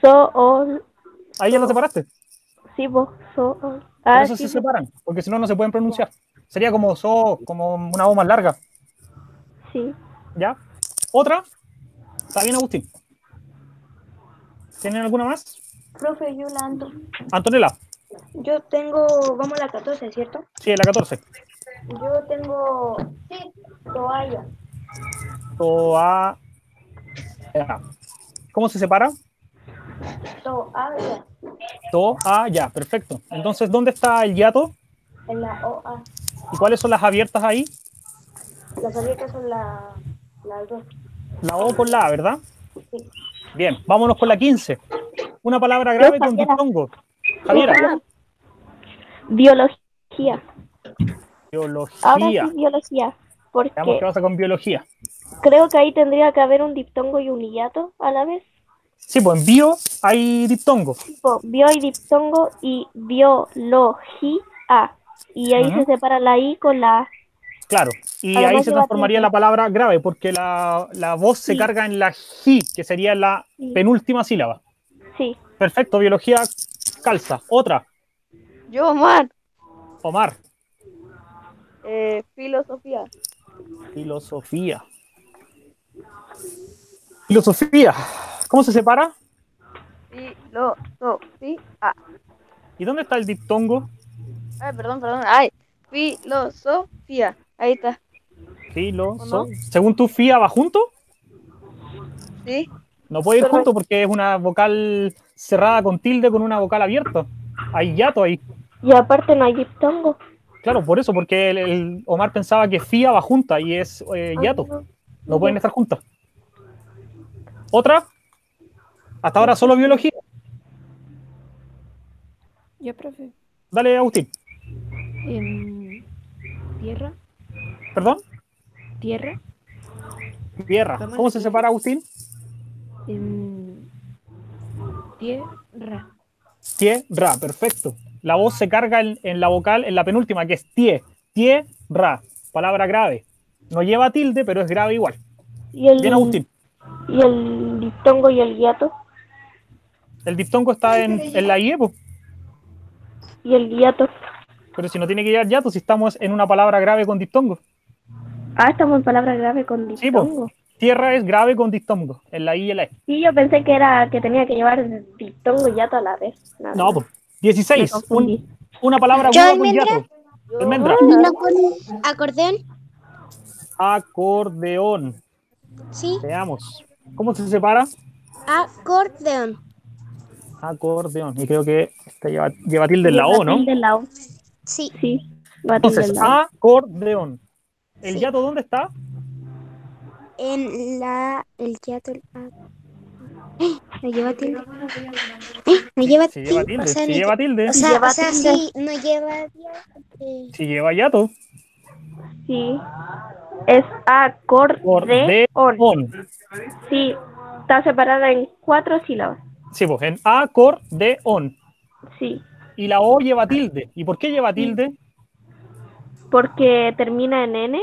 C: so, o,
A: Ahí ya lo separaste.
C: sí, vos, so, o.
A: Por
C: Ah,
A: eso
C: sí,
A: se
C: sí.
A: separan, porque si no, no se pueden pronunciar. Sería como so, como una voz más larga.
C: sí.
A: ¿Ya? ¿Otra? ¿Está bien, Agustín? ¿Tienen alguna más?
G: Profe, yo la ando.
A: Antonella,
G: Yo tengo, vamos a la 14, ¿cierto?
A: sí, la 14.
G: Yo tengo, sí, toalla.
A: Toa. ya. ¿Cómo se separa?
G: Toalla.
A: Toa, ya, perfecto. Entonces, ¿dónde está el hiato?
G: En la OA.
A: ¿Y cuáles son las abiertas ahí?
G: Las abiertas son la- las dos.
A: La O con la A, ¿verdad?
G: Sí.
A: Bien, vámonos con la 15. Una palabra grave con diptongo. Javiera,
C: Biología. Ahora
A: biología.
C: sí, biología.
A: Veamos qué pasa con biología.
C: Creo que ahí tendría que haber un diptongo y un hiato a la vez.
A: Sí, pues en bio hay diptongo.
C: Tipo, bio y diptongo y biología. Y ahí se separa la I con la A.
A: Claro, y
C: Además
A: ahí se transformaría la palabra grave porque la, la voz se
C: Sí.
A: carga en la ji, que sería la
C: Sí.
A: penúltima sílaba.
C: Sí.
A: Perfecto, biología calza. Otra,
H: Yo, man.
A: Omar,
H: Eh, filosofía.
A: filosofía. Filosofía, ¿cómo se separa?
H: Filosofía.
A: ¿Y dónde está el diptongo?
H: Ay, perdón, perdón. Ay, filosofía. Ahí está.
A: Filoso.
H: ¿O no?
A: Según tu FIA va junto,
H: Sí.
A: no puede ir
C: Pero-
A: junto porque es una vocal cerrada con tilde con una vocal abierta. Hay hiato ahí.
C: Y aparte no hay diptongo.
A: Claro, por eso, porque el, el Omar pensaba que FIA va junta y es eh, hiato. No pueden estar juntas. ¿Otra? Hasta ahora solo biología.
D: Yo, profe.
A: Dale, Agustín.
D: Em, tierra.
A: ¿Perdón?
D: Tierra.
A: Tierra. ¿Cómo se separa, Agustín?
D: Em, tierra.
A: Tierra, perfecto. La voz se carga en, en la vocal, en la penúltima, que es tie. Tierra. Palabra grave. No lleva tilde, pero es grave igual.
C: Y el,
A: Bien, Agustín.
C: Y el diptongo y el hiato.
A: El diptongo está en, en la IE.
C: Y el hiato.
A: pero si no tiene que llevar hiato, si estamos en una palabra grave con diptongo.
C: Ah, estamos en palabra grave con
A: Sí,
C: diptongo.
A: Tierra es grave con diptongo, en la I y en la E.
C: Sí, yo pensé que era que tenía que llevar diptongo y hiato a la vez. Nada
A: No, pues.
C: Me
A: 16. un-
C: confundí.
A: una palabra
B: ¿Yo,
A: aguda con hiato. Almendra.
B: ¿Y no con acordeón?
A: Acordeón.
B: Sí,
A: Veamos. ¿Cómo se separa?
B: acordeón.
A: Acordeón. Y creo que esta lleva, lleva tilde en la O, ¿no?
C: tilde en la O.
B: Sí,
C: Sí, tilde
A: Entonces,
C: en la O.
A: acordeón. ¿El
B: Sí.
A: hiato dónde está?
B: en la. El el- ah. ¿No [GASPS] lleva tilde? [GASPS] ¿Eh? ¿No lleva
A: Si lleva
B: tilde?
A: tilde.
B: O sea,
A: Si
B: no
A: lleva
B: lle-
A: tilde.
B: o sea,
C: Lleva
B: o sea,
C: tilde.
B: sí, no lleva. eh,
A: Si lleva hiato.
C: Sí. Es acordeón.
A: Acordeón.
C: Sí, está separada en cuatro sílabas.
A: Sí, pues en acordeón.
C: Sí,
A: Y la O lleva tilde. ¿Y por qué lleva tilde?
C: porque termina en N.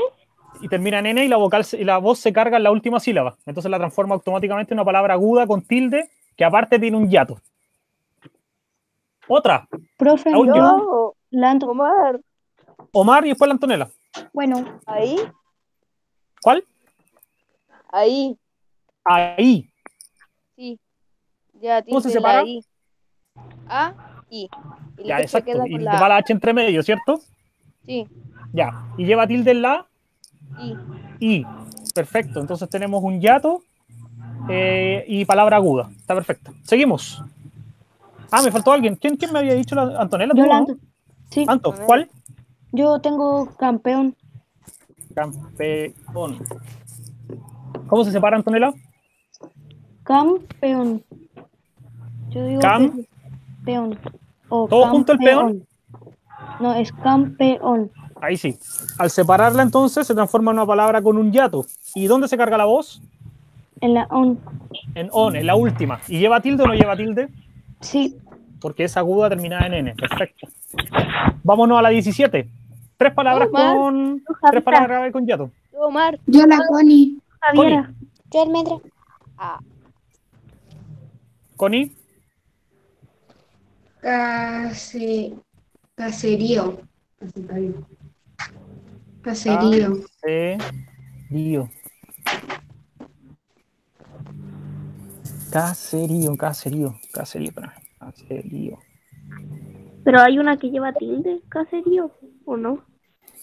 A: y termina en N y la vocal se- y la voz se carga en la última sílaba. Entonces la transforma automáticamente en una palabra aguda con tilde que aparte tiene un hiato. Otra,
G: Profe,
A: La última.
H: Yo,
G: la.
H: Omar.
A: Omar y después la Antonella.
G: Bueno,
H: Ahí.
A: ¿Cuál?
H: Ahí.
A: Ahí.
H: Sí. Ya,
A: ¿Cómo se separa?
H: I. A, I. Y
A: Ya, exacto.
H: queda
A: Y te
H: la
A: va la H entre medio, ¿cierto?
H: Sí.
A: Ya. Y lleva tilde en la
H: I.
A: I. Perfecto. Entonces tenemos un hiato eh, y palabra aguda. Está perfecto. Seguimos. Ah, me faltó alguien. ¿Quién, quién me había dicho la Antonella? ¿Tú, no?
G: Sí,
A: Anto, ¿cuál?
G: Yo tengo campeón.
A: Campeón. ¿Cómo se separa, Antonella?
G: Campeón. Yo digo
A: Cam.
G: peón. O
A: ¿Todo junto el peón?
G: No, es campeón.
A: Ahí sí. Al separarla entonces se transforma en una palabra con un yato. ¿Y dónde se carga la voz?
G: En la on.
A: En on, en la última. ¿Y lleva tilde o no lleva tilde?
G: Sí.
A: Porque es aguda terminada en n. Perfecto. Vámonos a la 17. Tres palabras
H: Omar.
A: con. Tres palabras con yato.
H: Omar.
I: Yo la Connie.
C: Javiera.
B: Yo almendra.
H: Ah,
A: Connie,
I: Case... Caserío. Caserío.
A: Caserío. Caserío, caserío, caserío. Caserío.
C: Pero hay una que lleva tilde, caserío, ¿o no?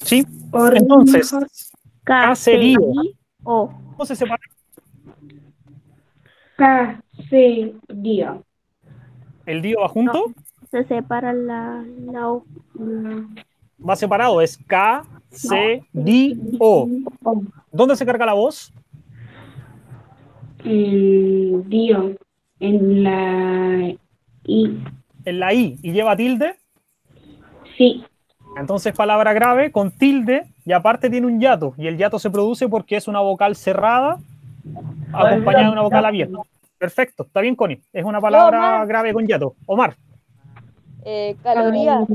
A: Sí, entonces, Caserío.
C: O.
A: ¿cómo se separa?
I: Caserío.
A: ¿El dio va junto?
C: Se separa la, la O.
A: Va separado, es K, C, D, O. ¿Dónde se carga la voz?
I: En Dio. En la I.
A: En la I y lleva tilde.
I: Sí.
A: Entonces, palabra grave con tilde y aparte tiene un yato. Y el yato se produce porque es una vocal cerrada acompañada de una vocal abierta. Perfecto, está bien, Connie. Es una palabra
H: Omar.
A: grave con yato. Omar,
H: eh, caloría.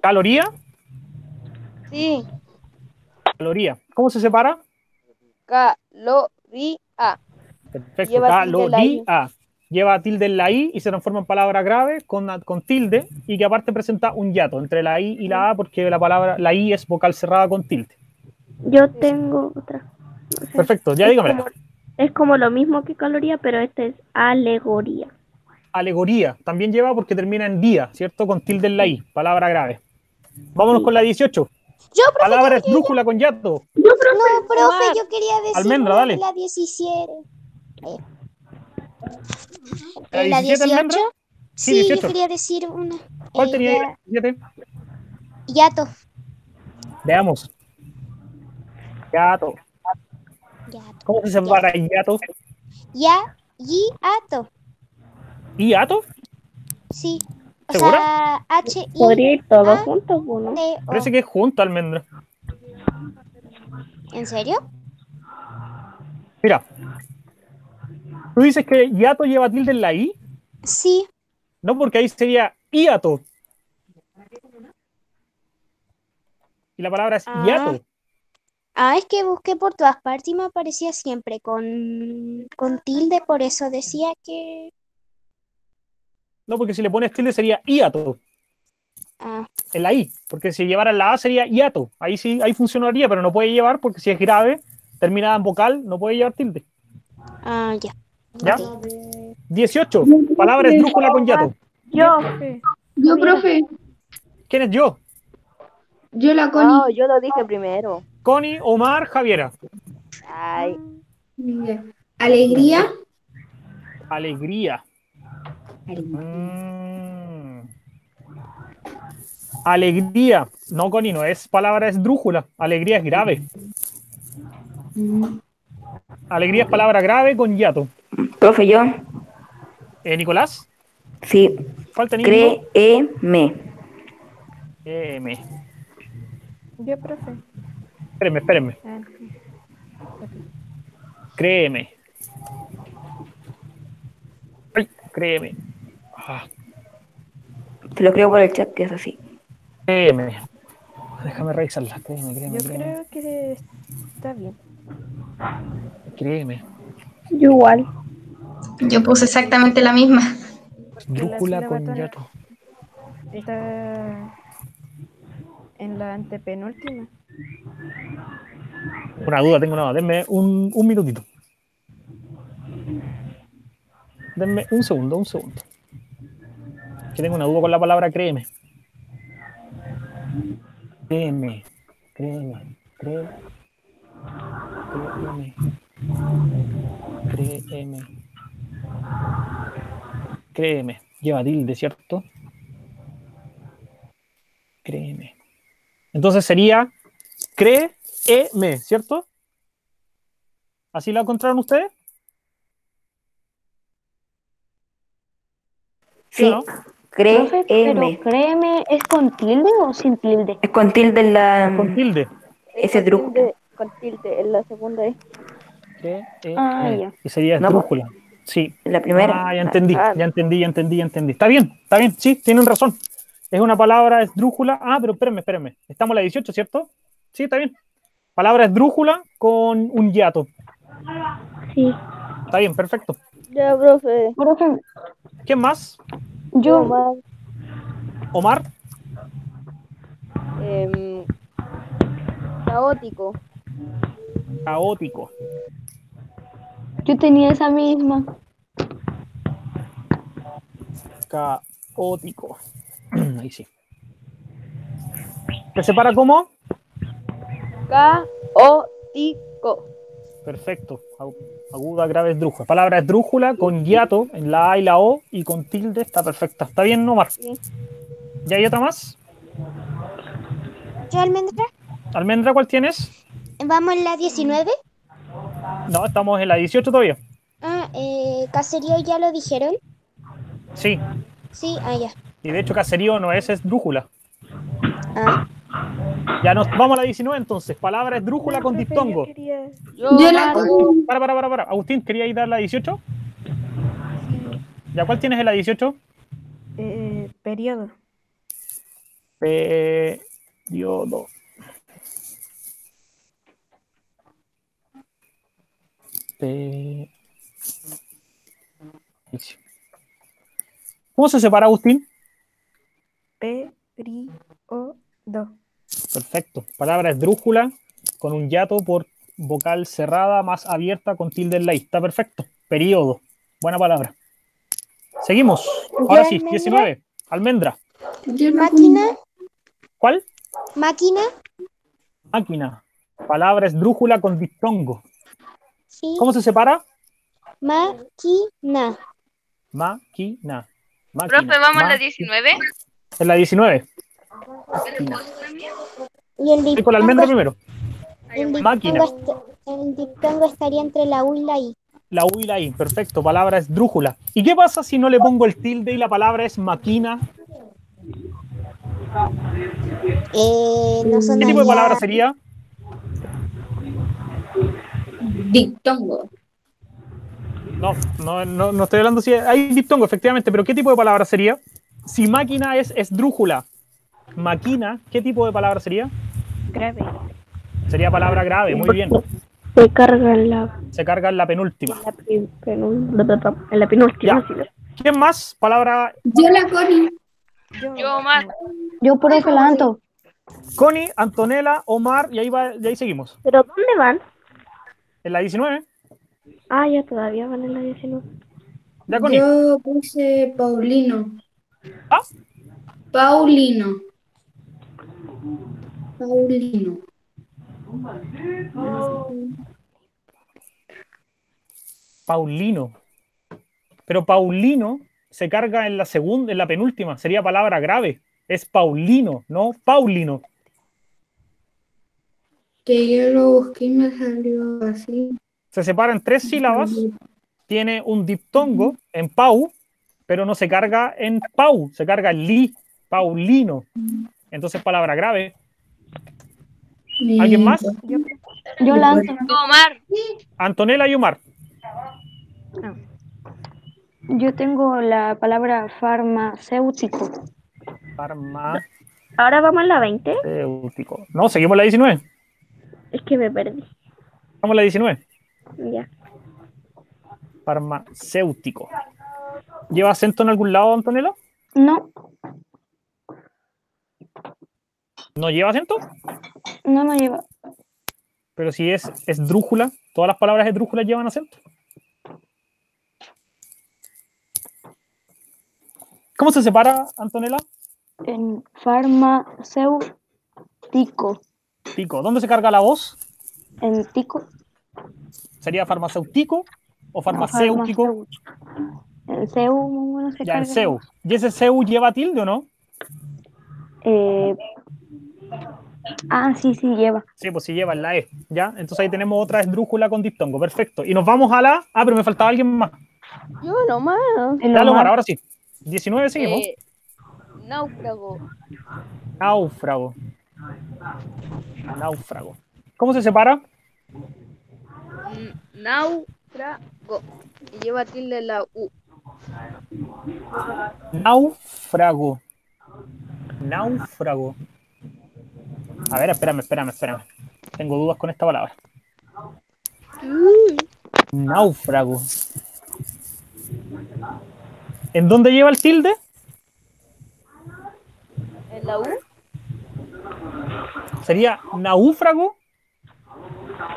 A: caloría,
H: Sí.
A: caloría. ¿Cómo se separa?
H: Caloría.
A: Perfecto,
H: Lleva
A: caloría. Lleva tilde en la I y se transforma en palabra grave con, con tilde y que aparte presenta un yato entre la I y la A porque la palabra, la I es vocal cerrada con tilde.
C: Yo tengo otra. O sea,
A: Perfecto, ya
C: es
A: dígame.
C: como- Es como lo mismo que caloría, pero este es alegoría.
A: Alegoría también lleva porque termina en día, ¿cierto? Con tilde en la I, palabra grave. Vámonos con la 18.
B: Yo, profe,
A: Palabra
B: yo quería-
A: esdrújula con yato.
B: No, profe, yo quería decir
A: Almendra, dale.
B: la 17. Eh,
A: ¿La
B: ¿En la
A: 17,
B: 18?
A: Almendra? Sí,
B: Sí, yo
A: 18.
B: quería decir una.
A: ¿Cuál
B: Eh,
A: tenía la 17?
B: Yato.
A: Veamos. Yato.
B: Yato.
A: ¿Cómo se separa yato
B: Ya, y ato.
A: y ato?
B: Sí. O
A: ¿Segura?
B: sea, H, I,
C: Podría ir todos juntos, ¿o ¿no?
A: Parece que es junto, almendra.
B: ¿En serio?
A: Mira. Tú dices que yato lleva tilde en la I,
B: Sí.
A: no porque ahí sería iato. Y la palabra es
B: Ah.
A: iato.
B: Ah, es que busqué por todas partes y me aparecía siempre con, con tilde, por eso decía que.
A: No, porque si le pones tilde sería iato.
B: Ah,
A: en la I, porque si llevara la A sería hiato. Ahí sí, ahí funcionaría, pero no puede llevar porque si es grave, terminada en vocal, no puede llevar tilde.
B: ah, ya.
A: ¿Ya?
B: Ok.
A: 18. Palabra esdrújula con yato.
C: Yo.
I: Yo, profe.
A: ¿Quién es yo?
I: Yo la Connie.
H: No, yo lo dije primero.
A: Connie, Omar, Javiera.
H: Ay.
I: Alegría.
A: Alegría. Mm. Alegría. No, Connie, no es palabra esdrújula. Alegría es grave.
I: Mm.
A: Alegría es palabra grave con yato.
E: Profe, yo.
A: Eh, Nicolás,
E: Sí.
A: ¿cuál tenía?
E: Créeme.
A: M.
D: yo, profe.
A: Espérenme, espérenme.
D: Ah,
A: Créeme. Ay, créeme. Ah,
E: Te lo creo por el chat que es así.
A: créeme. Déjame revisarla. Créeme, créeme,
D: yo
A: créeme.
D: creo que está bien.
A: Créeme.
C: Yo igual.
I: Yo puse exactamente la misma.
A: Drújula
D: sílaba
A: con yato.
D: Está en la antepenúltima.
A: Una duda, tengo una duda. Denme un, un minutito. Denme un segundo, un segundo. Que tengo una duda con la palabra créeme. Créeme, créeme, créeme. Créeme. Créeme. Créeme. Lleva tilde, ¿cierto? Créeme. Entonces sería créeme, ¿cierto? ¿Así la encontraron ustedes?
E: Sí.
A: no?
G: Profe, pero
E: Créeme.
G: créeme, ¿es con tilde o sin tilde?
E: Es con tilde en la.
A: Con tilde.
E: Ese
C: tilde, con tilde, en la segunda E.
G: Ah, ya.
A: Y sería
E: No,
A: esdrújula. Sí.
E: La primera.
A: Ah, ya entendí,
C: Ah.
A: ya entendí, ya entendí, ya entendí. Está bien, está bien, sí, tienen razón. Es una palabra esdrújula. Ah, pero espérenme, espérenme. Estamos en la 18, ¿cierto? Sí, está bien. Palabra esdrújula con un hiato.
C: Sí.
A: Está bien, perfecto.
C: Ya, profe.
G: Profe,
A: ¿Quién más?
G: yo,
C: Omar,
A: Omar.
H: Em, caótico.
A: Caótico.
G: Yo tenía esa misma.
A: Caótico. [CLEARS THROAT] Ahí sí. ¿Se separa cómo?
H: Caótico.
A: Perfecto. Agu- Aguda, grave, esdrújula. Palabra esdrújula con hiato en la A y la O y con tilde está perfecta. ¿Está bien, Omar?
H: Bien.
A: ¿Ya hay otra más?
B: ¿Yo, Almendra?
A: Almendra, ¿cuál tienes?
B: ¿Vamos en la 19?
A: No, estamos en la 18 todavía.
B: Ah, eh, caserío ya lo dijeron.
A: Sí.
B: Sí, ah, ya.
A: Y de hecho, caserío no es esdrújula.
B: Ah,
A: Ya nos vamos a la 19 entonces. Palabra esdrújula con
D: yo
A: diptongo.
D: quería-
H: Yo,
I: Yo la
H: Omar,
I: con
A: Para, para, para, para. Agustín, ¿quería ir a la 18? ¿Ya cuál tienes en la 18?
D: eh, periodo.
A: Periodo. Pe- ¿Cómo se separa, Agustín?
D: Periodo.
A: Perfecto. Palabra esdrújula con un hiato por vocal cerrada más abierta con tilde en la I. Está perfecto. Periodo. Buena palabra. Seguimos. Ahora sí,
B: almendra?
A: 19. Almendra.
B: máquina,
A: ¿Cuál?
B: máquina,
A: Máquina. Palabra esdrújula con diptongo.
B: Sí.
A: ¿Cómo se separa?
B: Máquina.
A: Máquina.
F: Profe, vamos a la
A: Ma-
F: 19.
A: En la 19.
B: Y el
A: Voy con la almendra
B: diptongo,
A: primero.
B: el
A: Máquina.
B: diptongo el diptongo estaría entre la U y la I.
A: La U y la I. Perfecto. Palabra esdrújula. ¿Y qué pasa si no le pongo el tilde y la palabra es máquina?
B: Eh, no
A: ¿Qué tipo de palabra sería?
I: Dictongo.
A: No, no, no, no estoy hablando si hay diptongo, efectivamente, pero ¿qué tipo de palabra sería? Si máquina es esdrújula, máquina, ¿qué tipo de palabra sería?
D: Grave.
A: Sería palabra grave, muy bien.
C: se carga en la,
A: Se carga en la penúltima.
C: en la, en penúltima. Sí.
A: ¿Quién más? Palabra
I: Yo la Connie.
F: Yo, Omar.
G: Yo, profe, la Anto.
A: Connie, Antonella, Omar, y ahí, va, y ahí seguimos.
C: ¿Pero dónde van?
A: En la 19.
C: Ah, ya todavía van en la 19.
A: Ya, Connie.
I: Yo puse Paulino.
A: Ah.
I: Paulino. Paulino.
A: Paulino. Pero Paulino se carga en la segunda, en la penúltima. Sería palabra grave. Es Paulino, no Paulino.
I: Que yo lo busqué y me salió así.
A: Se separa en tres sílabas. Tiene un diptongo en Pau, pero no se carga en Pau, se carga en Li, Paulino. Entonces, palabra grave. ¿Alguien más?
D: Yo,
G: Yo la Anto.
F: Omar.
A: Antonella y Omar.
G: Yo tengo la palabra farmacéutico.
A: Farmacéutico.
C: Ahora vamos en la 20.
A: No, seguimos la 19.
C: Es que me perdí.
A: Vamos a la 19.
C: Ya.
A: Farmacéutico. ¿Lleva acento en algún lado, Antonella?
G: No,
A: ¿No lleva acento?
G: no, no lleva.
A: Pero si es esdrújula, todas las palabras esdrújulas llevan acento. ¿Cómo se separa, Antonella?
G: En farmacéutico.
A: Tico. ¿Dónde se carga la voz?
G: En tico.
A: ¿Sería farmacéutico o farmacéutico?
G: El CEU, bueno, se
A: Ya, el
G: carga.
A: CEU. ¿Y ese CEU lleva tilde o no?
G: Eh, Ah, sí, sí, lleva.
A: Sí, pues sí lleva en la E, ¿ya? Entonces ahí tenemos otra esdrújula con diptongo, perfecto. Y nos vamos a la... Ah, pero me faltaba alguien más.
H: Yo nomás.
G: El
A: Dale, Omar. ahora sí. 19 seguimos.
H: Eh, náufrago.
A: Náufrago. Náufrago. ¿Cómo se separa?
H: Mm, Náufrago. Y lleva tilde la U.
A: Náufrago. Náufrago. A ver, espérame, espérame, espérame. Tengo dudas con esta palabra. Náufrago. ¿En dónde lleva el tilde?
H: En la U.
A: ¿Sería náufrago?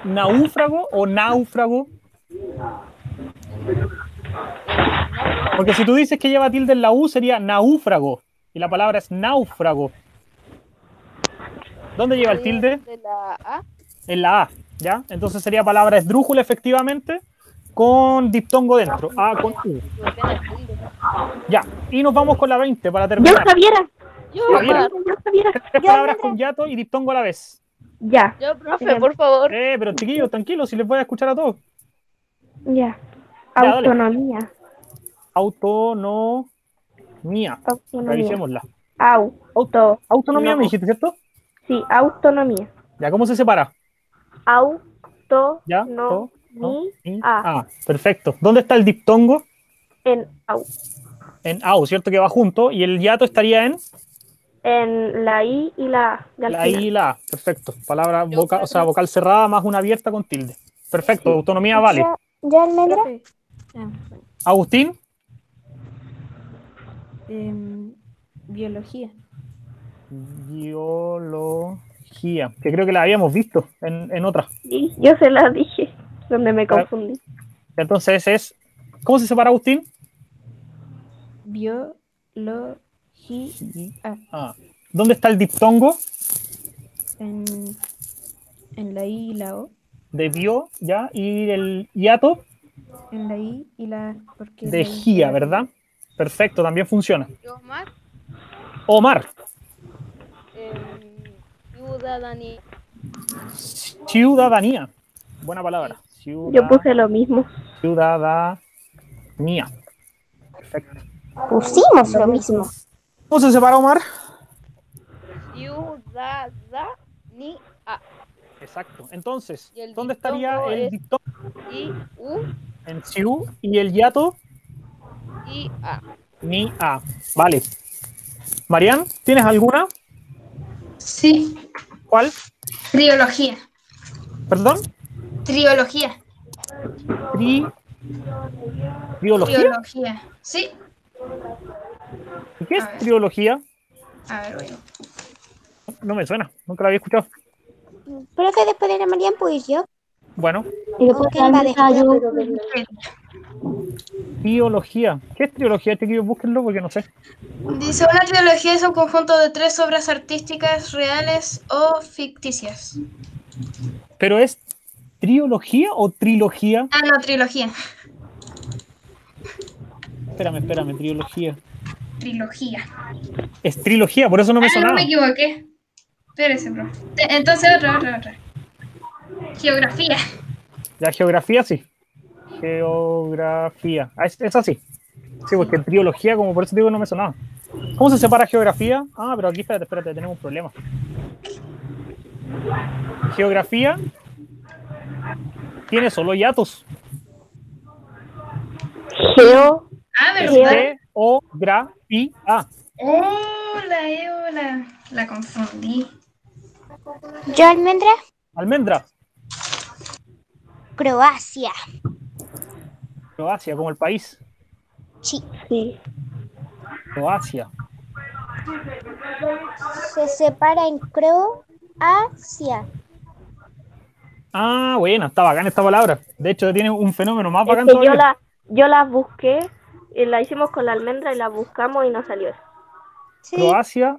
A: ¿Náufrago o náufrago? Porque si tú dices que lleva tilde en la U, sería náufrago. Y la palabra es náufrago. ¿Dónde lleva el tilde?
H: De la A.
A: En la A, ¿ya? Entonces sería palabra esdrújula, efectivamente, con diptongo dentro. A con U. Ya. Y nos vamos con la 20 para terminar.
H: Yo,
A: Javiera.
C: Yo, Javiera.
A: Tres palabras con yato y diptongo a la vez.
C: Ya,
H: Yo, profe, por favor.
A: Eh, pero chiquillos, tranquilos, si les voy a escuchar a todos.
C: ya.
A: Ya, dale.
C: Autonomía.
A: Autonomía.
C: Autonomía.
A: Revisémosla.
C: Auto.
A: Autonomía
C: No.
A: me dijiste, ¿cierto?
C: Sí, autonomía.
A: Ya, ¿cómo se separa?
C: Auto.
A: Ya,
C: No.
A: to, no,
C: Ni.
A: ni,
C: A.
A: a. Perfecto. ¿Dónde está el diptongo?
C: En au.
A: En au, ¿cierto? Que va junto. Y el yato estaría en
C: En la I y la A.
A: la I y la A. Perfecto. Palabra vocal, o sea, vocal cerrada más una abierta con tilde. Perfecto. Autonomía vale.
B: ¿Ya, ya almendra?
D: Ah,
A: Agustín,
D: em, biología.
A: biología. Que creo que la habíamos visto en, en otra.
C: Sí, yo se la dije. Donde me confundí.
A: Entonces ese es. ¿Cómo se separa Agustín?
D: Biología.
A: Ah. ¿Dónde está el diptongo?
D: En, en la I y la O.
A: De bio, ya. Y el hiato
D: En la I y la. Porque
A: de gía, ¿verdad? Perfecto, también funciona.
H: Omar.
A: Omar,
H: em, ciudadanía.
A: ciudadanía. Buena palabra.
C: Yo puse lo mismo.
A: Ciudadanía. Perfecto.
B: Pusimos lo mismo.
A: ¿Cómo se separa Omar?
H: Ciudadanía.
A: Exacto. Entonces, ¿dónde estaría el diptongo
H: I, U,
A: en ciu y el hiato?
H: I, A.
A: Ni A. Vale. Marian, ¿tienes alguna?
I: Sí,
A: ¿Cuál?
I: triología.
A: ¿Perdón?
I: Triología.
A: Tri... ¿Biología?
I: Triología. Sí.
A: ¿Y ¿Qué es
I: A ver.
A: triología?
I: A ver, voy.
A: No me suena, nunca la había escuchado.
B: Profe, después de la Marian, pues yo.
A: Bueno,
G: Y después
A: biología. ¿Qué es triología, chiquillos? Búsquenlo porque no sé.
I: Dice, una trilogía es un conjunto de tres obras artísticas reales o ficticias.
A: ¿Pero es triología o trilogía?
I: Ah, no, trilogía.
A: Espérame, espérame, trilogía.
I: Trilogía.
A: Es trilogía, por eso no me
I: Ah, no
A: sonaba.
I: me equivoqué. Espérese, bro. Te- Entonces, otra, otra, otra. Geografía.
A: La geografía sí. Geografía. Ah, es, esa sí. Sí, porque trilogía, como por eso digo, no me sonaba. ¿Cómo se separa geografía? Ah, pero aquí, espérate, espérate, tenemos un problema. Geografía tiene solo hiatos.
C: Geo.
I: Ah, ¿verdad?
A: Geografía.
I: Hola, yo la, la confundí.
B: Yo almendra,
A: Almendra.
B: Croacia.
A: Croacia, como el país.
B: Sí.
C: Sí.
A: Croacia.
B: Se separa en Croacia.
A: Ah, buena, está bacán esta palabra. De hecho, tiene un fenómeno más
C: Es
A: bacán
C: que yo,
A: todavía.
C: la, yo las busqué, la hicimos con la almendra y la buscamos y no salió eso.
B: Sí.
A: Croacia.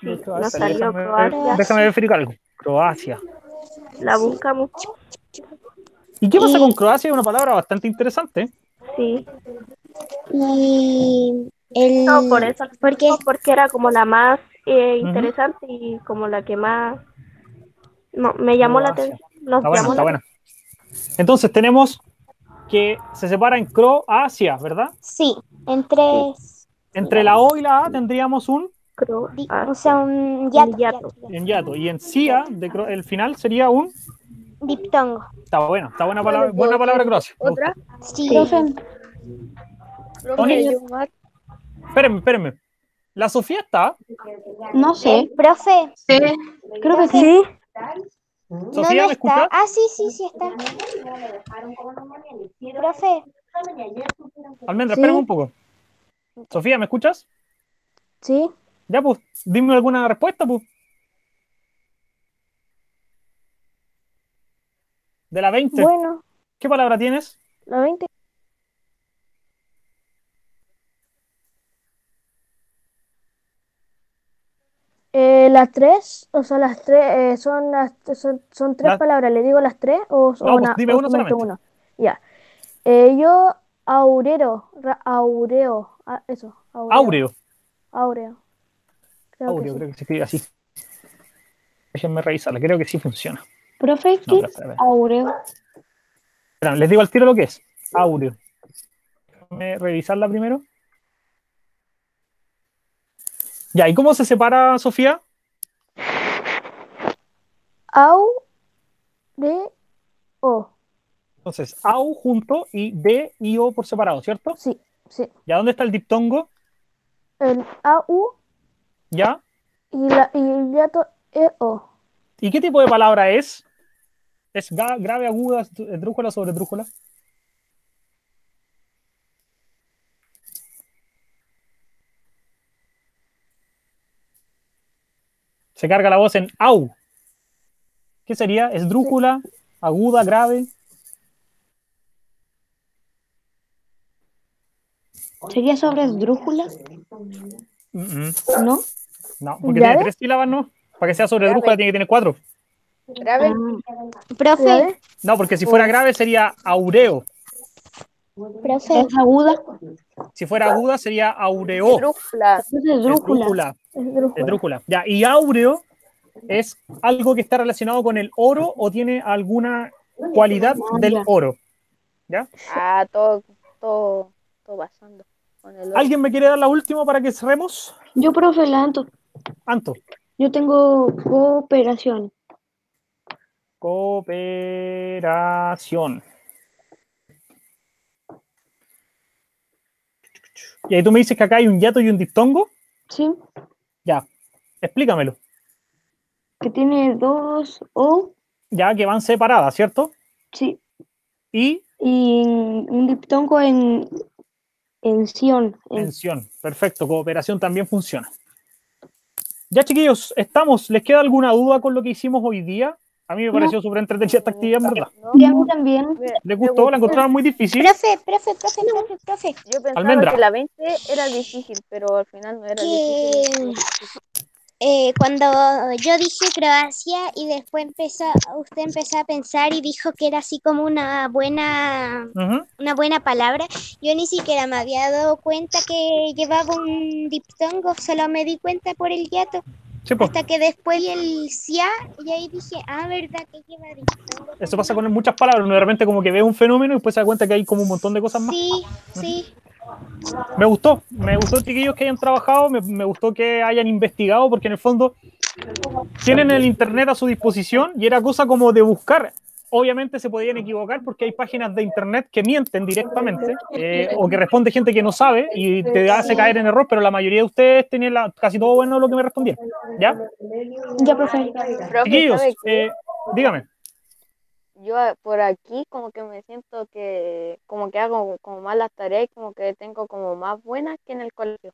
C: Sí,
A: Croacia,
C: nos salió
A: déjame, ver-
C: Croacia.
A: déjame verificar algo. Croacia.
C: La buscamos.
A: ¿Y qué pasa
B: Y-
A: con Croacia? Es una palabra bastante interesante.
C: Sí.
B: Y el...
C: No, por eso.
B: Porque
C: Porque era como la más eh, interesante y como la que más no, me llamó la atención. Nos
A: Está buena,
C: llamó
A: está
C: la-
A: buena. Entonces tenemos que se separa en Croacia, ¿verdad?
B: Sí, entre.
A: Entre la O y la A tendríamos un,
C: Cro- ah,
B: O sea, un
A: en yato. Y en CIA, de Cro- el final sería un.
B: Diptongo.
A: Está bueno, está buena palabra, buena palabra Croacia.
H: Otra,
B: Sí.
G: Profe.
A: Espérenme, espérenme. La Sofía está.
G: no sé.
B: Profe,
I: Sí.
G: Creo que sí.
B: No,
A: Sofía,
B: no
A: ¿me
B: está.
A: escuchas?
B: Ah, sí, sí, sí está. Profe,
A: Almendra,
B: Sí.
A: espérame un poco. Sofía, ¿me escuchas?
B: sí.
A: Ya, pues, dime alguna respuesta, pues. De la 20,
C: bueno,
A: ¿qué palabra tienes?
C: la 20. Eh, las tres, o sea, las tres, eh, son, las, son, son tres
A: Las-
C: palabras, ¿le digo las tres o, o
A: No, pues
C: una-
A: dime
C: o
A: una
C: solamente
A: solamente.
C: una? Ya. Eh, yo, aurero, ra- aureo, ah, eso, aureo.
A: Áureo.
C: Aureo. Creo que
A: Áureo,
C: sí.
A: creo que se escribe así. Déjenme revisarla, creo que sí funciona.
G: Profe,
A: No,
G: ¿qué
A: pero
G: es
A: espera, espera.
G: aureo?
A: Espera, les digo al tiro lo que es. Áureo. Déjenme revisarla primero. Ya, ¿y cómo se separa, Sofía?
C: Au, de, o.
A: Entonces, au junto y de y o por separado, ¿cierto?
C: Sí, sí.
A: ¿Ya dónde está el diptongo?
C: El au
A: ¿Ya?
C: y, la, y el gato e, o.
A: ¿Y qué tipo de palabra es? ¿Es grave, aguda, esdrújula sobre esdrújula? Se carga la voz en au. ¿Qué sería? ¿Esdrújula? ¿Aguda? ¿Grave?
G: ¿Sería sobre esdrújula?
A: Mm, mm.
G: ¿No?
A: No, porque
C: ¿Grave?
A: tiene tres sílabas, ¿no? Para que sea sobre esdrújula tiene que tener cuatro.
H: grave,
B: Profe,
C: ¿Grave?
A: No, porque si fuera grave sería aureo.
B: profe,
G: ¿Es aguda?
A: Si fuera aguda sería aureo.
H: esdrújula,
G: Es. Esdrújula.
A: Ya, y áureo es algo que está relacionado con el oro o tiene alguna cualidad del oro. ¿Ya?
H: ah, todo, todo, todo pasando con el otro.
A: ¿Alguien me quiere dar la última para que cerremos?
G: Yo, profe, la Anto.
A: Anto.
G: Yo tengo cooperación.
A: Cooperación. Y ahí tú me dices que acá hay un yato y un diptongo.
G: ¿Sí?
A: Explícamelo.
G: Que tiene dos O.
A: Ya que van separadas, ¿cierto?
G: Sí.
A: Y
G: Y un diptongo en, en Sion. En.
A: Perfecto, cooperación también funciona. Ya, chiquillos, estamos. ¿Les queda alguna duda con lo que hicimos hoy día? A mí me pareció súper entretenida esta actividad, en verdad.
H: ¿no?
G: y a mí también.
H: Me-
A: ¿Les gustó? ¿La encontraron muy difícil?
B: profe, profe, profe, profe, profe.
H: Yo pensaba
A: Almendra.
H: que la 20 era difícil, pero al final no era
B: Que-
H: difícil.
B: Eh, cuando yo dije Croacia y después empezó, usted empezó a pensar y dijo que era así como una buena, una buena palabra, yo ni siquiera me había dado cuenta que llevaba un diptongo, solo me di cuenta por el
A: Sí, pues.
B: hasta que después el cia y ahí dije, ah, verdad que lleva diptongo.
A: Eso pasa con muchas palabras. Repente como que ve un fenómeno y después se da cuenta que hay como un montón de cosas más.
B: Sí, sí.
A: Me gustó, me gustó, chiquillos, que hayan trabajado, me, me gustó que hayan investigado, porque en el fondo tienen el internet a su disposición y era cosa como de buscar. Obviamente se podían equivocar porque hay páginas de internet que mienten directamente eh, o que responde gente que no sabe y te hace caer en error, pero la mayoría de ustedes tenían la- casi todo bueno lo que me respondieron. ¿Ya?
G: Ya, profe.
A: Chiquillos, eh, dígame.
H: Yo a- por aquí como que me siento que como que hago como más las tareas y como que tengo como más buenas que en el colegio.